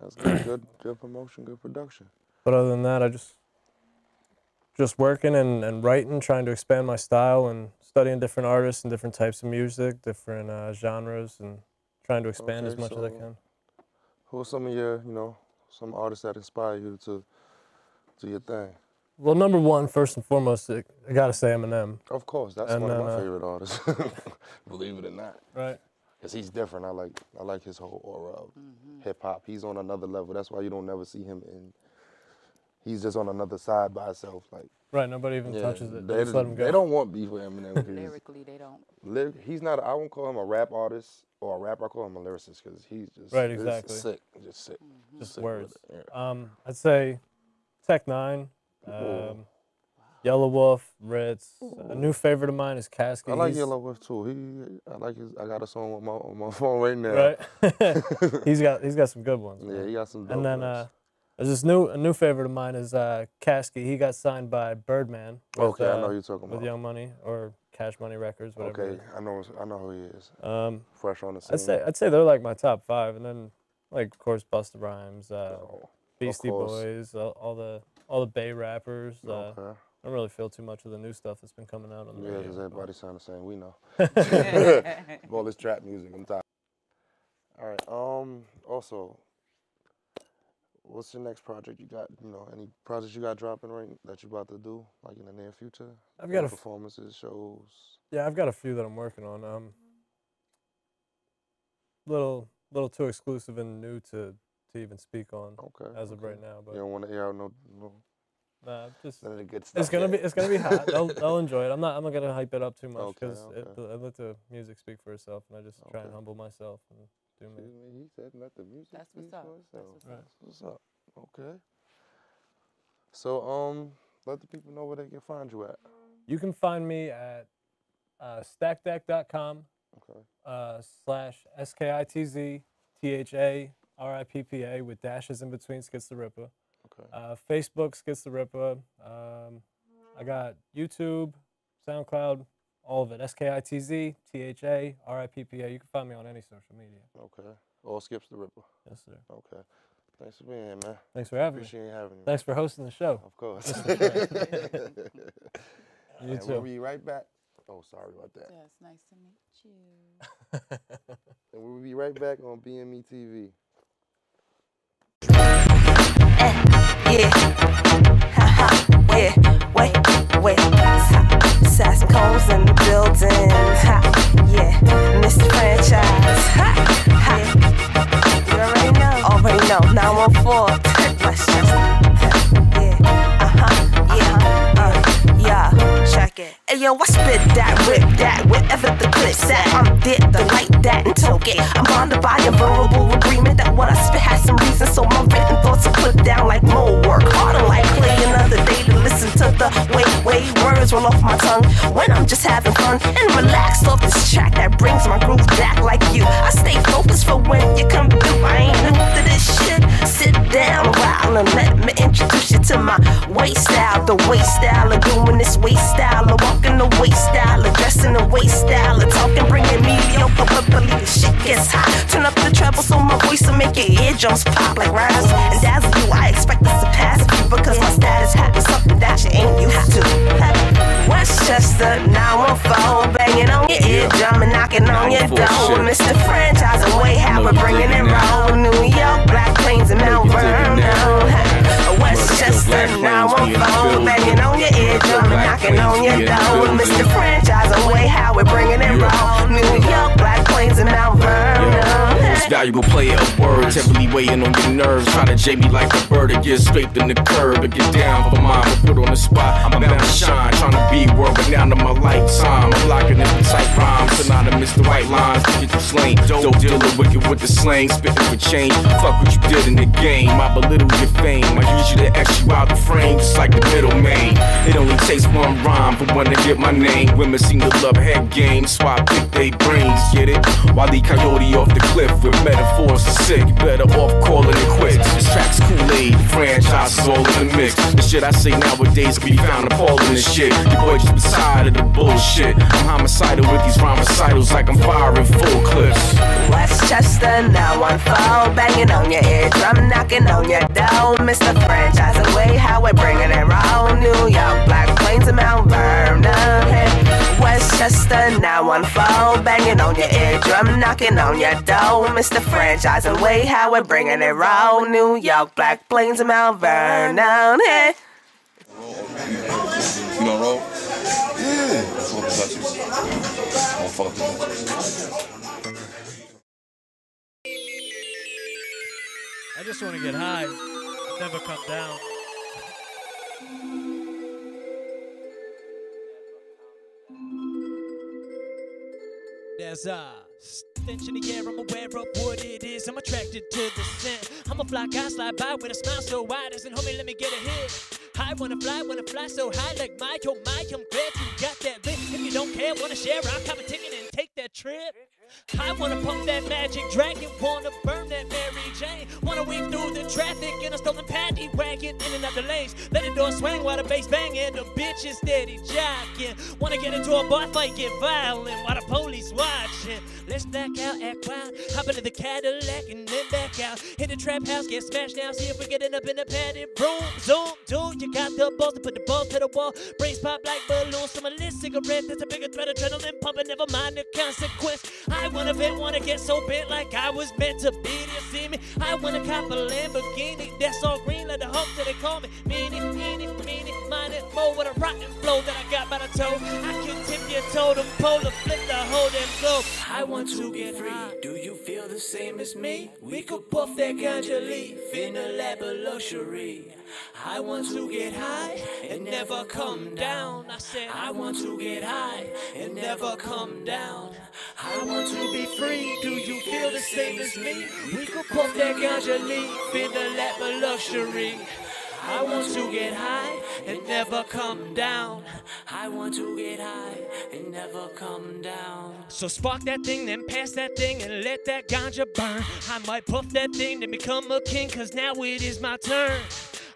Speaker 6: That's good. good, good promotion, good production.
Speaker 14: But other than that, I just just working and, and writing, trying to expand my style and studying different artists and different types of music, different uh, genres, and trying to expand as
Speaker 6: Okay,
Speaker 14: much as I
Speaker 6: so
Speaker 14: can.
Speaker 6: Who are some of your, you know, some artists that inspire you to do your thing?
Speaker 14: Well, number one, first and foremost, I I gotta say Eminem.
Speaker 6: Of course, that's
Speaker 14: And
Speaker 6: one of my
Speaker 14: uh,
Speaker 6: favorite artists. Believe it or not.
Speaker 14: Right.
Speaker 6: Cause he's different. I like I like his whole aura of hip hop. He's on another level. That's why you don't never see him in. He's just on another side by himself. Like
Speaker 14: Right, nobody even touches it. They
Speaker 6: They,
Speaker 14: just let him
Speaker 6: they don't want beef with Eminem. 'cause
Speaker 8: Lyrically, they don't.
Speaker 6: Lyric, he's not. I won't call him a rap artist or a rapper. I call him a lyricist because he's just
Speaker 14: Right,
Speaker 6: just
Speaker 14: exactly.
Speaker 6: sick, just sick,
Speaker 14: Just
Speaker 6: sick
Speaker 14: words.
Speaker 6: yeah.
Speaker 14: Um, I'd say Tech N9ne, um, Yellow Wolf, Rittz. A new favorite of mine is Caskey.
Speaker 6: I like
Speaker 14: He's-
Speaker 6: Yellow Wolf too. He, I like his. I got a song on my on my phone right now.
Speaker 14: Right. he's got he's got some good ones.
Speaker 6: Yeah, he got some dope
Speaker 14: And then
Speaker 6: ones.
Speaker 14: uh, there's this new a new favorite of mine is uh, Caskey. He got signed by Birdman. With,
Speaker 6: Okay, I know
Speaker 14: uh,
Speaker 6: who you're talking about with.
Speaker 14: Young Money or Cash Money Records, whatever.
Speaker 6: Okay. I know. I know who he is.
Speaker 14: Um,
Speaker 6: Fresh on the scene.
Speaker 14: I'd say I'd say they're like my top five, and then like of course Busta Rhymes, uh, Beastie
Speaker 6: course.
Speaker 14: Boys, all, all the all the Bay rappers. Uh,
Speaker 6: Okay.
Speaker 14: I don't really feel too much of the new stuff that's been coming out on the
Speaker 6: Yeah,
Speaker 14: radio.
Speaker 6: because everybody sound the same. We know. All this trap music. I'm tired. All right. Um. Also, what's your next project you got? You know, any projects you got dropping right that you about to do, like in the near future?
Speaker 14: I've got
Speaker 6: Any
Speaker 14: a f-
Speaker 6: performances, shows.
Speaker 14: Yeah, I've got a few that I'm working on. Um, little little too exclusive and new to to even speak on.
Speaker 6: Okay.
Speaker 14: As of right now, but
Speaker 6: You don't want to air out no, no
Speaker 14: Nah, just
Speaker 6: none of the good
Speaker 14: it's gonna be it's gonna be hot. they'll they'll enjoy it. I'm not I'm not gonna hype it up too much because
Speaker 6: okay.
Speaker 14: I let the music speak for itself, and I just try and humble myself and do me.
Speaker 6: See, He said, "Let the music."
Speaker 8: That's what's
Speaker 6: speak
Speaker 8: up.
Speaker 6: for
Speaker 8: That's
Speaker 6: itself."
Speaker 8: what's up.
Speaker 6: That's what's up. Okay. So, um, let the people know where they can find you at.
Speaker 14: You can find me at uh, stackdeck.com
Speaker 6: Okay.
Speaker 14: uh, slash S K I T Z T H A R I P P A with dashes in between Skitz Tha Rippa.
Speaker 6: Okay.
Speaker 14: Uh, Facebook Skitz Tha Rippa. Um, I got YouTube, SoundCloud, all of it. S K I T Z T H A R I P P A. You can find me on any social media.
Speaker 6: Okay. All Skitz Tha Rippa.
Speaker 14: Yes, sir.
Speaker 6: Okay. Thanks for being here, man.
Speaker 14: Thanks for having me.
Speaker 6: Appreciate having you.
Speaker 14: Thanks for hosting the show.
Speaker 6: Of course.
Speaker 14: You
Speaker 6: And
Speaker 14: too.
Speaker 6: We'll be right back. Oh, sorry about that.
Speaker 8: Yeah, it's nice to meet you.
Speaker 6: And we'll be right back on BME TV.
Speaker 16: Yeah. Ha ha. Yeah. Wait, wait. Ha. In the building. Ha. Yeah. Franchise. Ha. Ha. You already know. Already know. 914. Westchester. Yeah. Yo, I spit that, rip that, wherever the clip's at. I'm dead the light that and toke it. I'm bonded by a verbal agreement that what I spit has some reason, so my written thoughts are put down like more work. Harder like play another day to listen to the way, way words roll off my tongue when I'm just having fun and relaxed off this track that brings my groove back like you. I stay focused for when you come through. I ain't new to this shit. Sit down a while and let me introduce you to my waist style, the waist style of doing this waist style of walking the waist style of dressing the waist style of talking, bringing mediocre, but believe the shit gets hot. Turn up the treble so my voice will make your eardrums pop like razzle and dazzle you. I expect this to surpass you because my status happens something that you ain't used to. Westchester, 914, banging on your eardrum and knocking on your door. Mr. Franchise and way how we're bringing it raw. New York, Black Plains, and Mount Vernon. Westchester, 914, banging on your eardrum and knocking on your door. Mr. Franchise and way how we're bringing it raw. New York, Black Plains, and Mount Vernon.
Speaker 17: Most valuable player of words. Heavily weighing on your nerves. Try to jay me like a bird or get scraped in the curb and get down for mine. But put on the spot, I'm bound to shine. Trying to be world renowned in my lifetime. I'm locking in tight rhymes. Synonymous the white lines to get you slain. Dope dealer, wicked with the slang. Spitting for change. Fuck what you did in the game. I belittle your fame. I use you to X you out the frame. Just like the middle main. It only takes one rhyme for one to get my name. Women seem to love head game. So I pick they brains. Get it? While the coyote off the cliff with metaphors are sick. You better off calling it quits. This track's Kool-Aid. Franchise is all in the mix. The shit I say nowadays can be found appalling and shit. Your boy just beside of the bullshit. I'm homicidal with these rhyme recitals like I'm firing full clips.
Speaker 16: Westchester, now on phone, banging on your eardrum, knocking on your door. Mr. Franchise away, how we're bringing it round. New York, Black Plains, and Mount Vernon. Westchester, now on phone, banging on your eardrum, knocking on your door. Mr. Franchise away, how we bringing it round. New York, Black Plains, and Mount Vernon. Hey.
Speaker 18: You know roll? Yeah. That's what touches. Don't fuck with
Speaker 19: I just want to get high, never come down. There's a stench in the air, I'm aware of what it is. I'm attracted to the scent. I'm a fly guy, slide by with a smile so wide. Doesn't homie, let me get a hit. I wanna fly, wanna fly so high like my, oh my, I'm glad you got that lit. If you don't care, wanna share, I'll come a ticket and take that trip. I wanna pump that magic dragon, wanna burn that Mary Jane, wanna weave through the traffic in a stolen paddy wagon, in and out the lanes. Let the door swing while the bass banging, the bitch is steady jocking. Wanna get into a bar fight, get violent while the police watching. Let's black out, act wild, hop into the Cadillac and then back out. Hit the trap house, get smashed now, see if we're getting up in the padded room. Zoom, dude, you got the balls to put the balls to the wall. Brains pop like balloons from a lit cigarette. That's a bigger threat, adrenaline pumping, never mind the consequence. I wanna vent, wanna get so bent like I was meant to be there. See me? I wanna cop a Lamborghini that's all green, like the hope that they call me. Meanie, meanie, mine it more with a rotten flow I got by the toe. I can tip your toe to pole to flip the whole damn globe. I want to get free. Do you feel the same as me? We could puff that ganja leaf in a lab of luxury. I want to get high and never come down. I said, I want to get high and never come down. I want to be free. Do you feel the same as me? We could puff that ganja leaf in the lap of luxury. I want to get high and never come down. I want to get high and never come down. So spark that thing, then pass that thing, and let that ganja burn. I might puff that thing, then become a king, cause now it is my turn.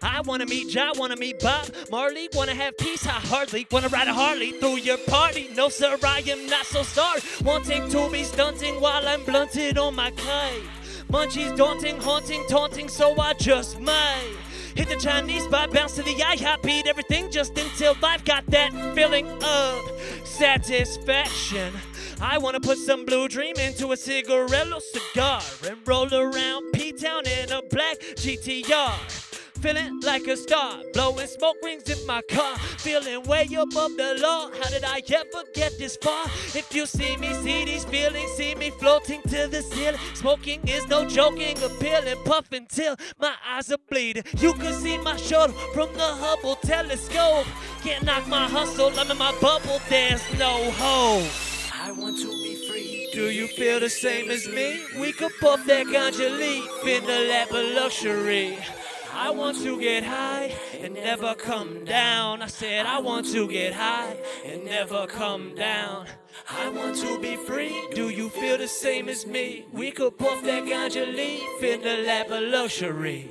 Speaker 19: I wanna meet Ja, wanna meet Bob Marley, wanna have peace. I hardly wanna ride a Harley through your party. No, sir, I am not so sorry. Wanting to be stunting while I'm blunted on my kite. Munchies daunting, haunting, taunting, so I just might. Hit the Chinese spot, bounce to the IHOP, beat everything just until I've got that feeling of satisfaction. I wanna put some blue dream into a cigarello cigar and roll around P-Town in a black GTR. Feeling like a star, blowing smoke rings in my car, feeling way above the law. How did I ever get this far? If you see me, see these feelings, see me floating to the ceiling. Smoking is no joking, appealing, puffing till my eyes are bleeding. You can see my shoulder from the Hubble telescope. Can't knock my hustle, I'm in my bubble, there's no hope. I want to be free. Do you feel the same as me? We could puff that ganja leaf in the lap of luxury. I want to get high and never come down. I said, I want to get high and never come down. I want to be free. Do you feel the same as me? We could puff that ganja leaf in the lap of luxury.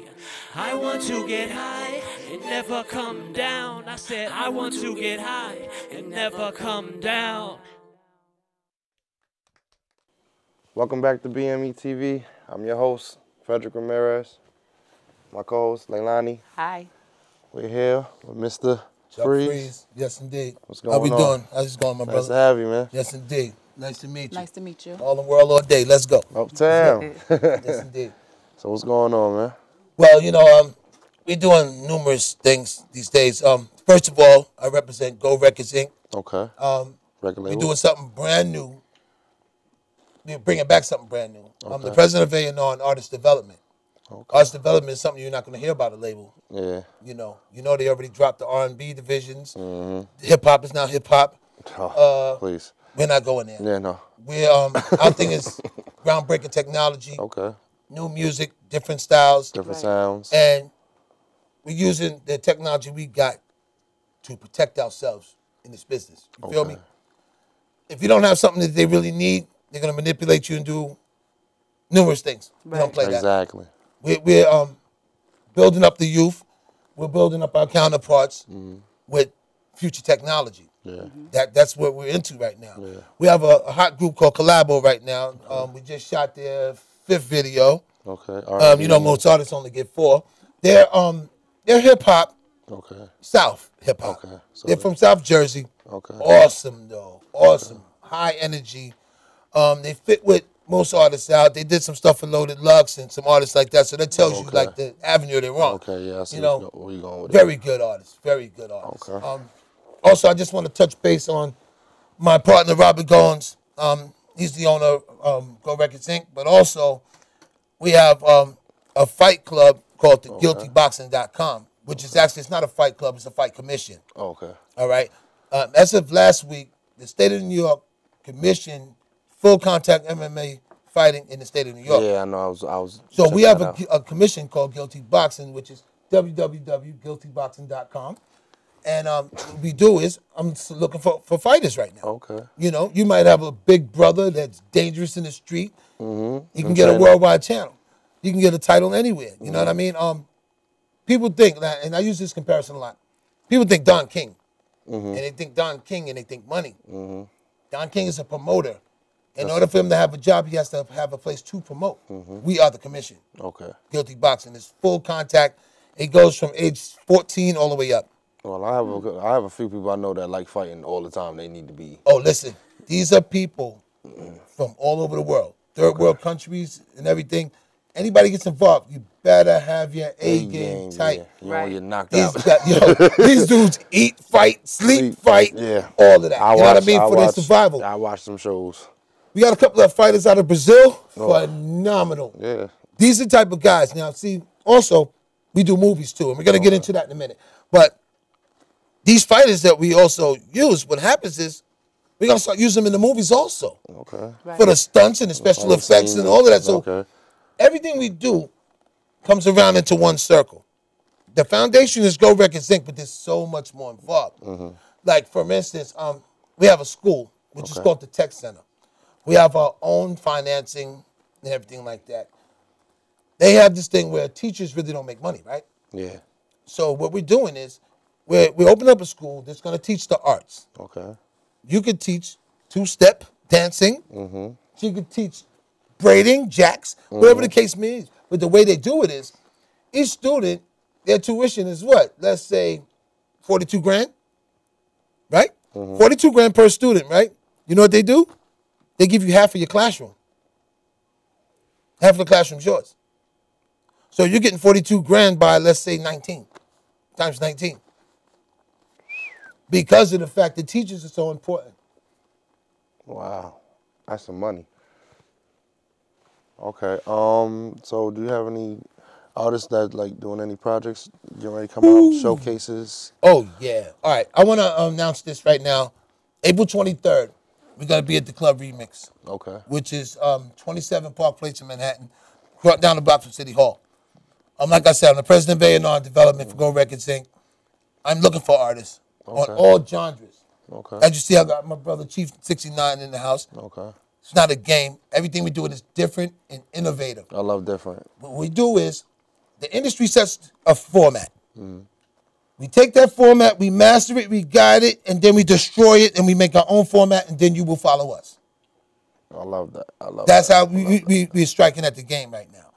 Speaker 19: I want to get high and never come down. I said, I want to get high and never come down.
Speaker 6: Welcome back to BME TV. I'm your host, Frederick Ramirez. My co-host, Laylani.
Speaker 8: Hi.
Speaker 6: We're here with Mr.
Speaker 20: Chuck
Speaker 6: Freeze.
Speaker 20: Freeze. Yes, indeed.
Speaker 6: What's going on?
Speaker 20: How
Speaker 6: going
Speaker 20: we
Speaker 6: on?
Speaker 20: doing? How's it going, my
Speaker 6: Nice
Speaker 20: brother?
Speaker 6: to have you, man.
Speaker 20: Yes, indeed. Nice to meet you.
Speaker 8: Nice to meet you.
Speaker 20: All the world, all day. Let's go.
Speaker 6: Uptown.
Speaker 20: yes, indeed.
Speaker 6: So what's going on, man?
Speaker 20: Well, you know, um, we're doing numerous things these days. Um, first of all, I represent Go Records Inc.
Speaker 6: Okay.
Speaker 20: Um,
Speaker 6: Record
Speaker 20: we're doing something brand new. we're bringing back something brand new. Okay. I'm the president of A&R and Artist Development. Artist Development is something you're not going to hear about a label.
Speaker 6: Yeah.
Speaker 20: You know, you know they already dropped the R&B divisions.
Speaker 6: Mm-hmm.
Speaker 20: Hip hop is now hip hop.
Speaker 6: Oh,
Speaker 20: Uh,
Speaker 6: please.
Speaker 20: We're not going there.
Speaker 6: Yeah, no.
Speaker 20: We're um, our thing is groundbreaking technology.
Speaker 6: Okay.
Speaker 20: New music, different styles,
Speaker 6: Different Right. sounds.
Speaker 20: and we're using the technology we got to protect ourselves in this business. You feel me? If you don't have something that they really need, they're gonna manipulate you and do numerous things. We don't play that.
Speaker 6: Exactly.
Speaker 20: We're, we're um, building up the youth. We're building up our counterparts with future technology.
Speaker 6: Yeah.
Speaker 20: That that's what we're into right now. Yeah. We have a, a hot group called Collabo right now. Um, we just shot their fifth video.
Speaker 6: Okay.
Speaker 20: Um, you know, most artists only get four. They're um, they're hip hop,
Speaker 6: Okay.
Speaker 20: South hip hop.
Speaker 6: Okay. So
Speaker 20: They're from South Jersey.
Speaker 6: Okay.
Speaker 20: Awesome though. Awesome. High energy. Um, they fit with most artists out. They did some stuff for Loaded Lux and some artists like that. So that tells you like the avenue they're on.
Speaker 6: Okay, yeah,
Speaker 20: You know,
Speaker 6: where you going with
Speaker 20: very
Speaker 6: that.
Speaker 20: good artists. Very good artists.
Speaker 6: Okay.
Speaker 20: Um, also, I just want to touch base on my partner Robert Goins. Um, he's the owner of um, Go Records Inc. But also, we have um, a fight club called the GuiltyBoxing.com, which is actually it's not a fight club; it's a fight commission.
Speaker 6: Okay.
Speaker 20: All right. Um, as of last week, the state of New York commissioned full contact MMA fighting in the state of New York.
Speaker 6: Yeah, I know. I was. I was.
Speaker 20: So we have a, a commission called Guilty Boxing, which is www.guiltyboxing.com. And um, what we do is I'm looking for, for fighters right now.
Speaker 6: Okay.
Speaker 20: You know, you might have a big brother that's dangerous in the street.
Speaker 6: Mm-hmm.
Speaker 20: You can get a worldwide channel. You can get a title anywhere. You know what I mean? Um, people think that, and I use this comparison a lot. People think Don King,
Speaker 6: Mm-hmm.
Speaker 20: and they think Don King, and they think money.
Speaker 6: Mm-hmm.
Speaker 20: Don King is a promoter. In
Speaker 6: That's-
Speaker 20: order for him to have a job, he has to have a place to promote.
Speaker 6: Mhm.
Speaker 20: We are the commission.
Speaker 6: Okay.
Speaker 20: Guilty Boxing. is full contact. It goes from age 14 all the way up.
Speaker 6: Well, I have a I have a few people I know that like fighting all the time. They need to be.
Speaker 20: Oh, listen, these are people from all over the world, third world countries and everything. Anybody gets involved, you better have your A game tight.
Speaker 6: Yeah. You don't get knocked
Speaker 20: These,
Speaker 6: out.
Speaker 20: guys- yo, these dudes eat, fight, sleep, fight,
Speaker 6: Yeah.
Speaker 20: all of that.
Speaker 6: I
Speaker 20: you know what I
Speaker 6: watch-
Speaker 20: mean? For
Speaker 6: watch,
Speaker 20: their survival.
Speaker 6: I watch some shows.
Speaker 20: We got a couple of fighters out of Brazil.
Speaker 6: Oh.
Speaker 20: Phenomenal.
Speaker 6: Yeah.
Speaker 20: These are the type of guys. Now, see, also, we do movies too, and we're gonna get into that in a minute. But these fighters that we also use, what happens is we're gonna start using them in the movies also.
Speaker 6: Okay. Right.
Speaker 20: For the stunts and the special effects and all of that. So
Speaker 6: Okay.
Speaker 20: everything we do comes around into one circle. The foundation is Go Records Inc., but there's so much more involved.
Speaker 6: Mm-hmm.
Speaker 20: Like for instance, um, we have a school which is called the Tech Center. We have our own financing and everything like that. They have this thing where teachers really don't make money, right?
Speaker 6: Yeah.
Speaker 20: So what we're doing is we're we open up a school that's going to teach the arts.
Speaker 6: Okay.
Speaker 20: You could teach two-step dancing.
Speaker 6: Mm-hmm.
Speaker 20: You could teach braiding, jacks, whatever the case may be. But the way they do it is, each student, their tuition is what? Let's say, forty-two grand, right? Forty-two grand per student, right? You know what they do? They give you half of your classroom. Half of the classroom's yours. So you're getting forty-two grand by let's say nineteen, times nineteen. Because of the fact that teachers are so important.
Speaker 6: Wow, that's some money. Okay. Um. So, do you have any artists that like doing any projects? You ready to come out showcases?
Speaker 20: Oh yeah. All right. I want to announce this right now. April 23rd, we're gonna be at the Club Remix,
Speaker 6: Okay.
Speaker 20: which is um, 27 Park Place in Manhattan, right down the block from City Hall. Um, like I said, I'm the president of A&R Development for Go Records Inc. I'm looking for artists
Speaker 6: Okay.
Speaker 20: on all genres.
Speaker 6: Okay.
Speaker 20: As you see, I got my brother Chief 69 in the house.
Speaker 6: Okay.
Speaker 20: It's not a game. Everything we do is different and innovative.
Speaker 6: I love different.
Speaker 20: What we do is the industry sets a format.
Speaker 6: Mm.
Speaker 20: We take that format, we master it, we guide it, and then we destroy it, and we make our own format, and then you will follow us.
Speaker 6: I love that. I love. That.
Speaker 20: That's
Speaker 6: that.
Speaker 20: how we, we, we, we're striking at the game right now.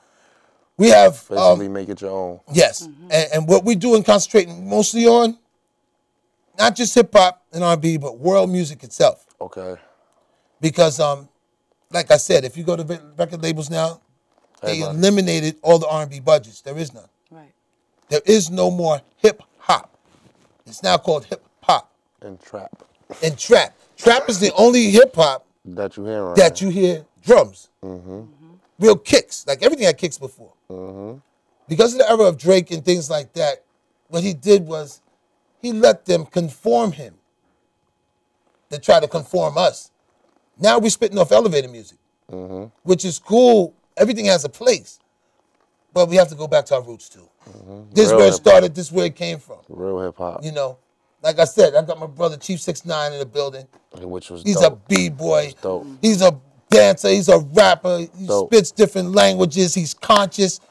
Speaker 20: We have,
Speaker 6: Basically,
Speaker 20: um,
Speaker 6: make it your own.
Speaker 20: yes, and, and what we're doing, concentrating mostly on, not just hip hop and R&B, but world music itself.
Speaker 6: Okay.
Speaker 20: Because, um, like I said, if you go to re- record labels now, they
Speaker 6: Everybody.
Speaker 20: eliminated all the R&B budgets. There is none.
Speaker 8: Right.
Speaker 20: There is no more hip hop. It's now called hip hop
Speaker 6: And trap
Speaker 20: and trap. Trap is the only hip hop
Speaker 6: that you hear. Right
Speaker 20: that you hear drums,
Speaker 6: Mm-hmm.
Speaker 20: real kicks. Like everything had kicks before.
Speaker 6: Mm-hmm.
Speaker 20: Because of the era of Drake and things like that, what he did was he let them conform him to try to conform us. Now we're spitting off elevator music,
Speaker 6: Mm-hmm.
Speaker 20: which is cool. Everything has a place. But we have to go back to our roots too.
Speaker 6: Mm-hmm.
Speaker 20: This is where it started, this is where it came from.
Speaker 6: Real hip hop.
Speaker 20: You know, like I said, I got my brother Chief Six Nine in the building.
Speaker 6: Which was
Speaker 20: He's
Speaker 6: dope.
Speaker 20: a b-boy. He's a dancer. He's a rapper. He
Speaker 6: Dope.
Speaker 20: spits different languages. He's conscious.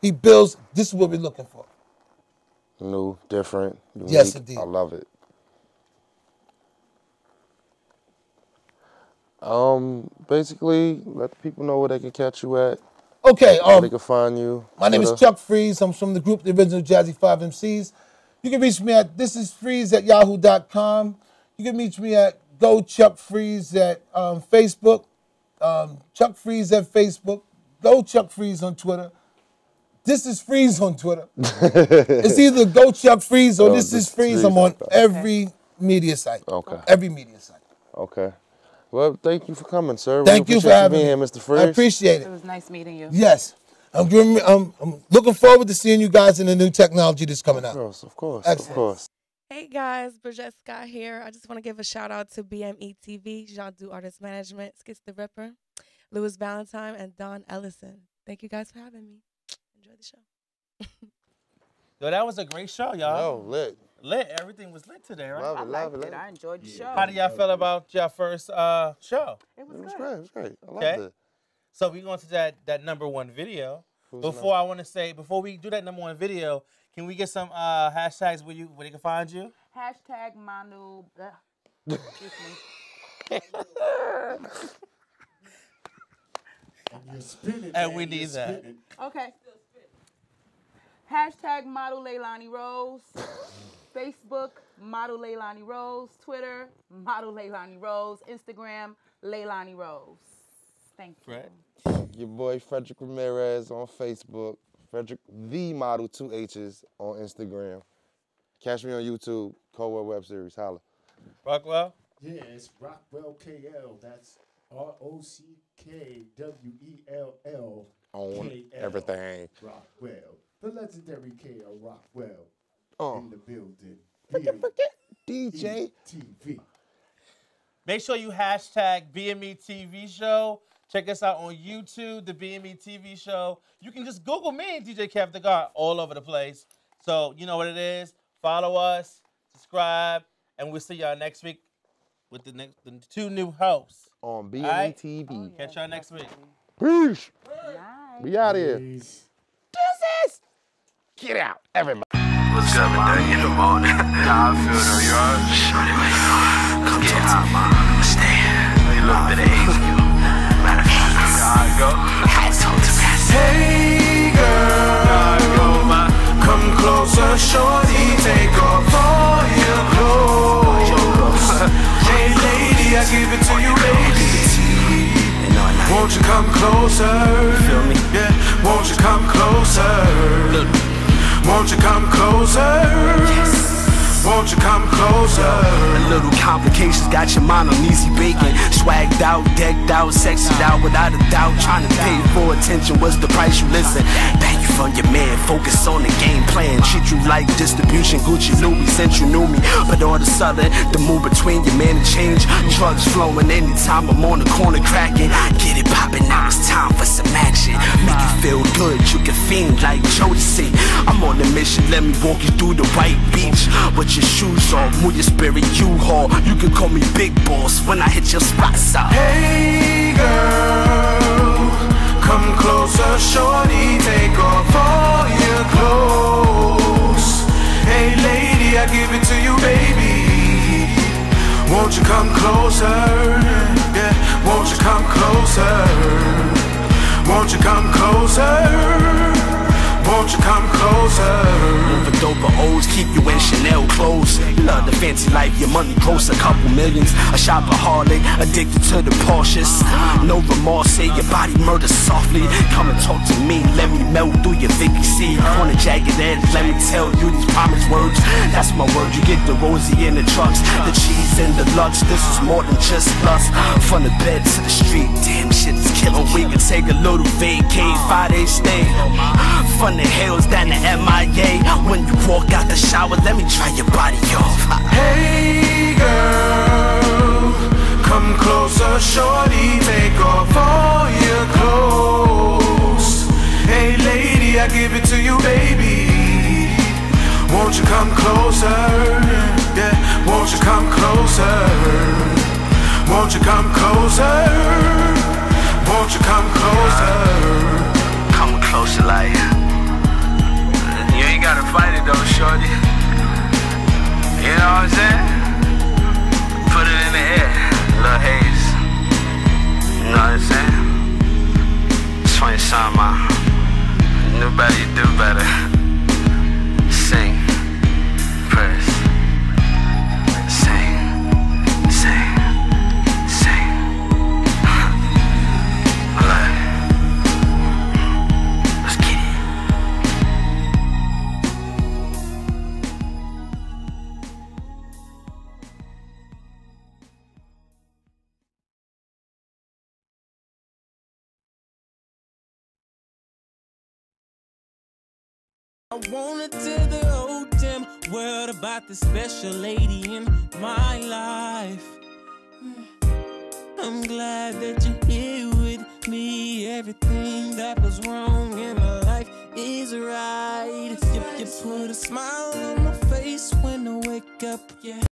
Speaker 20: He builds. This is what we're looking for.
Speaker 6: New, different. Unique.
Speaker 20: Yes, indeed.
Speaker 6: I love it. Um, basically, let the people know where they can catch you at.
Speaker 20: Okay, um,
Speaker 6: they can find you.
Speaker 20: My name is Chuck Freeze. I'm from the group The Original Jazzy 5 MCs. You can reach me at this is freeze at yahoo.com. You can reach me at go Chuck Freeze at um, Facebook. Um, Chuck Freeze at Facebook. Go Chuck Freeze on Twitter. This is Freeze on Twitter. it's either Go Chuck Freeze or
Speaker 6: Oh,
Speaker 20: This is Freeze. I'm on every media site.
Speaker 6: Okay.
Speaker 20: Every media site.
Speaker 6: Okay. Well, thank you for coming, sir.
Speaker 20: Thank
Speaker 6: we
Speaker 20: you for having me.
Speaker 6: here, Mr. Freeze.
Speaker 20: I appreciate
Speaker 8: It
Speaker 20: it.
Speaker 8: was nice meeting you.
Speaker 20: Yes. I'm, giving, I'm, I'm looking forward to seeing you guys in the new technology that's coming out.
Speaker 6: Of course, of course,
Speaker 20: Excellent.
Speaker 6: of course.
Speaker 10: Hey guys, Briggette Scott here. I just want to give a shout out to BME TV, Jean Du Artist Management, Skitz Tha Rippa, Louis Valentine, and Dawn Ellison. Thank you guys for having me. Enjoy the show.
Speaker 2: Yo, that was a great show, y'all.
Speaker 6: Yo, lit.
Speaker 2: Lit. Everything was lit today, right?
Speaker 6: Love it,
Speaker 8: I
Speaker 6: love
Speaker 8: liked
Speaker 6: it,
Speaker 8: it. I enjoyed the show.
Speaker 2: How do y'all feel about your first uh, show?
Speaker 8: It was
Speaker 6: It was
Speaker 8: good.
Speaker 6: great. It was great. I loved
Speaker 2: Okay.
Speaker 6: it.
Speaker 2: So we going to that that number one video.
Speaker 6: Who's
Speaker 2: before I want to say, before we do that number one video, can we get some uh, hashtags where you where they can find you?
Speaker 8: Hashtag Manu. uh, excuse me.
Speaker 3: And spinning.
Speaker 2: And we need that.
Speaker 8: Okay. Hashtag model Laylani Rose. Facebook, model Laylani Rose. Twitter, model Laylani Rose. Instagram, Laylani Rose. Thank you.
Speaker 2: Fred.
Speaker 6: Your boy Frederick Ramirez on Facebook. Frederick the model two H's on Instagram. Catch me on YouTube. Cold War Web Series. Holla.
Speaker 2: Rockwell.
Speaker 3: Yeah, it's Rockwell KL. That's R O C K W E L L.
Speaker 6: On everything.
Speaker 3: Rockwell. The legendary KL Rockwell.
Speaker 6: Oh.
Speaker 3: In the building.
Speaker 6: DJ.
Speaker 3: TV.
Speaker 2: Make sure you hashtag BME TV show. Check us out on YouTube, the BME TV show. You can just Google me, DJ Kev DaGawd, all over the place. So you know what it is. Follow us, subscribe, and we'll see y'all next week with the next the two new hosts.
Speaker 6: On BME
Speaker 2: Alright?
Speaker 6: TV.
Speaker 2: Oh, Catch y'all next week.
Speaker 6: Peace. We out here.
Speaker 3: Peace.
Speaker 6: Deuces. Get out, everybody.
Speaker 17: What's man? In the morning. How I feel though, you alright? Shorty, where you going? Come get hot, man. Stay. A little bit of age. Matter of fact, I go? Hats on to pass. Hey, girl. Come closer, shorty. Take off all your clothes. Hey, lady, I give it to you, baby. Won't you come closer? Feel me? Yeah. Won't you come closer? Won't you come closer? Won't you come closer? A little complications got your mind on easy bacon. Swagged out, decked out, sexied out without a doubt. Trying to pay for attention, what's the price you listen? Thank you for your man, focus on the game plan. Treat you like distribution, Gucci, Louis, since you knew me. But all a sudden, the move between your man and change. Drugs flowing anytime I'm on the corner cracking. Get it poppin', now it's time for some action. Make you feel good, you can fiend like Jodeci. I'm on a mission, let me walk you through the white beach. With your shoes off, move your spirit U-Haul. You can call me Big Boss when I hit your spots out. Hey girl, come closer, shorty. Take off all your clothes. Hey lady, I give it to you, baby. Won't you come closer? Yeah, won't you come closer? Won't you come closer? Won't you come closer? For doper O's, keep you in Chanel clothes. Love the fancy life, your money gross a couple millions. A shopaholic, addicted to the Porsches. No remorse, say your body murder softly. Come and talk to me, let me melt through your Vicky C. On a jagged edge, let me tell you these promise words. That's my word, you get the rosy in the trucks, the cheese and the lux. This is more than just lust. From the bed to the street, damn shit is killing. vacate, five day stay. From the hills down to MIA. When you walk out the shower, let me dry your body off.
Speaker 1: Hey girl, come closer, shorty, take off all your clothes. Hey lady, I give it to you, baby. Won't you come closer? Yeah, won't you come closer? Won't you come closer? Won't you come closer?
Speaker 17: Come closer, like. You ain't gotta fight it though, shorty. You know what I'm saying? Put it in the air, little haze. You know what I'm saying? 20 something. Knew better, you do better. Sing, press. Sing, sing, sing. Look. Let's get it.
Speaker 21: I whole damn world about this special lady in my life. I'm glad that you're here with me. Everything that was wrong in my life is right. You, you put a smile on my face when I wake up, yeah.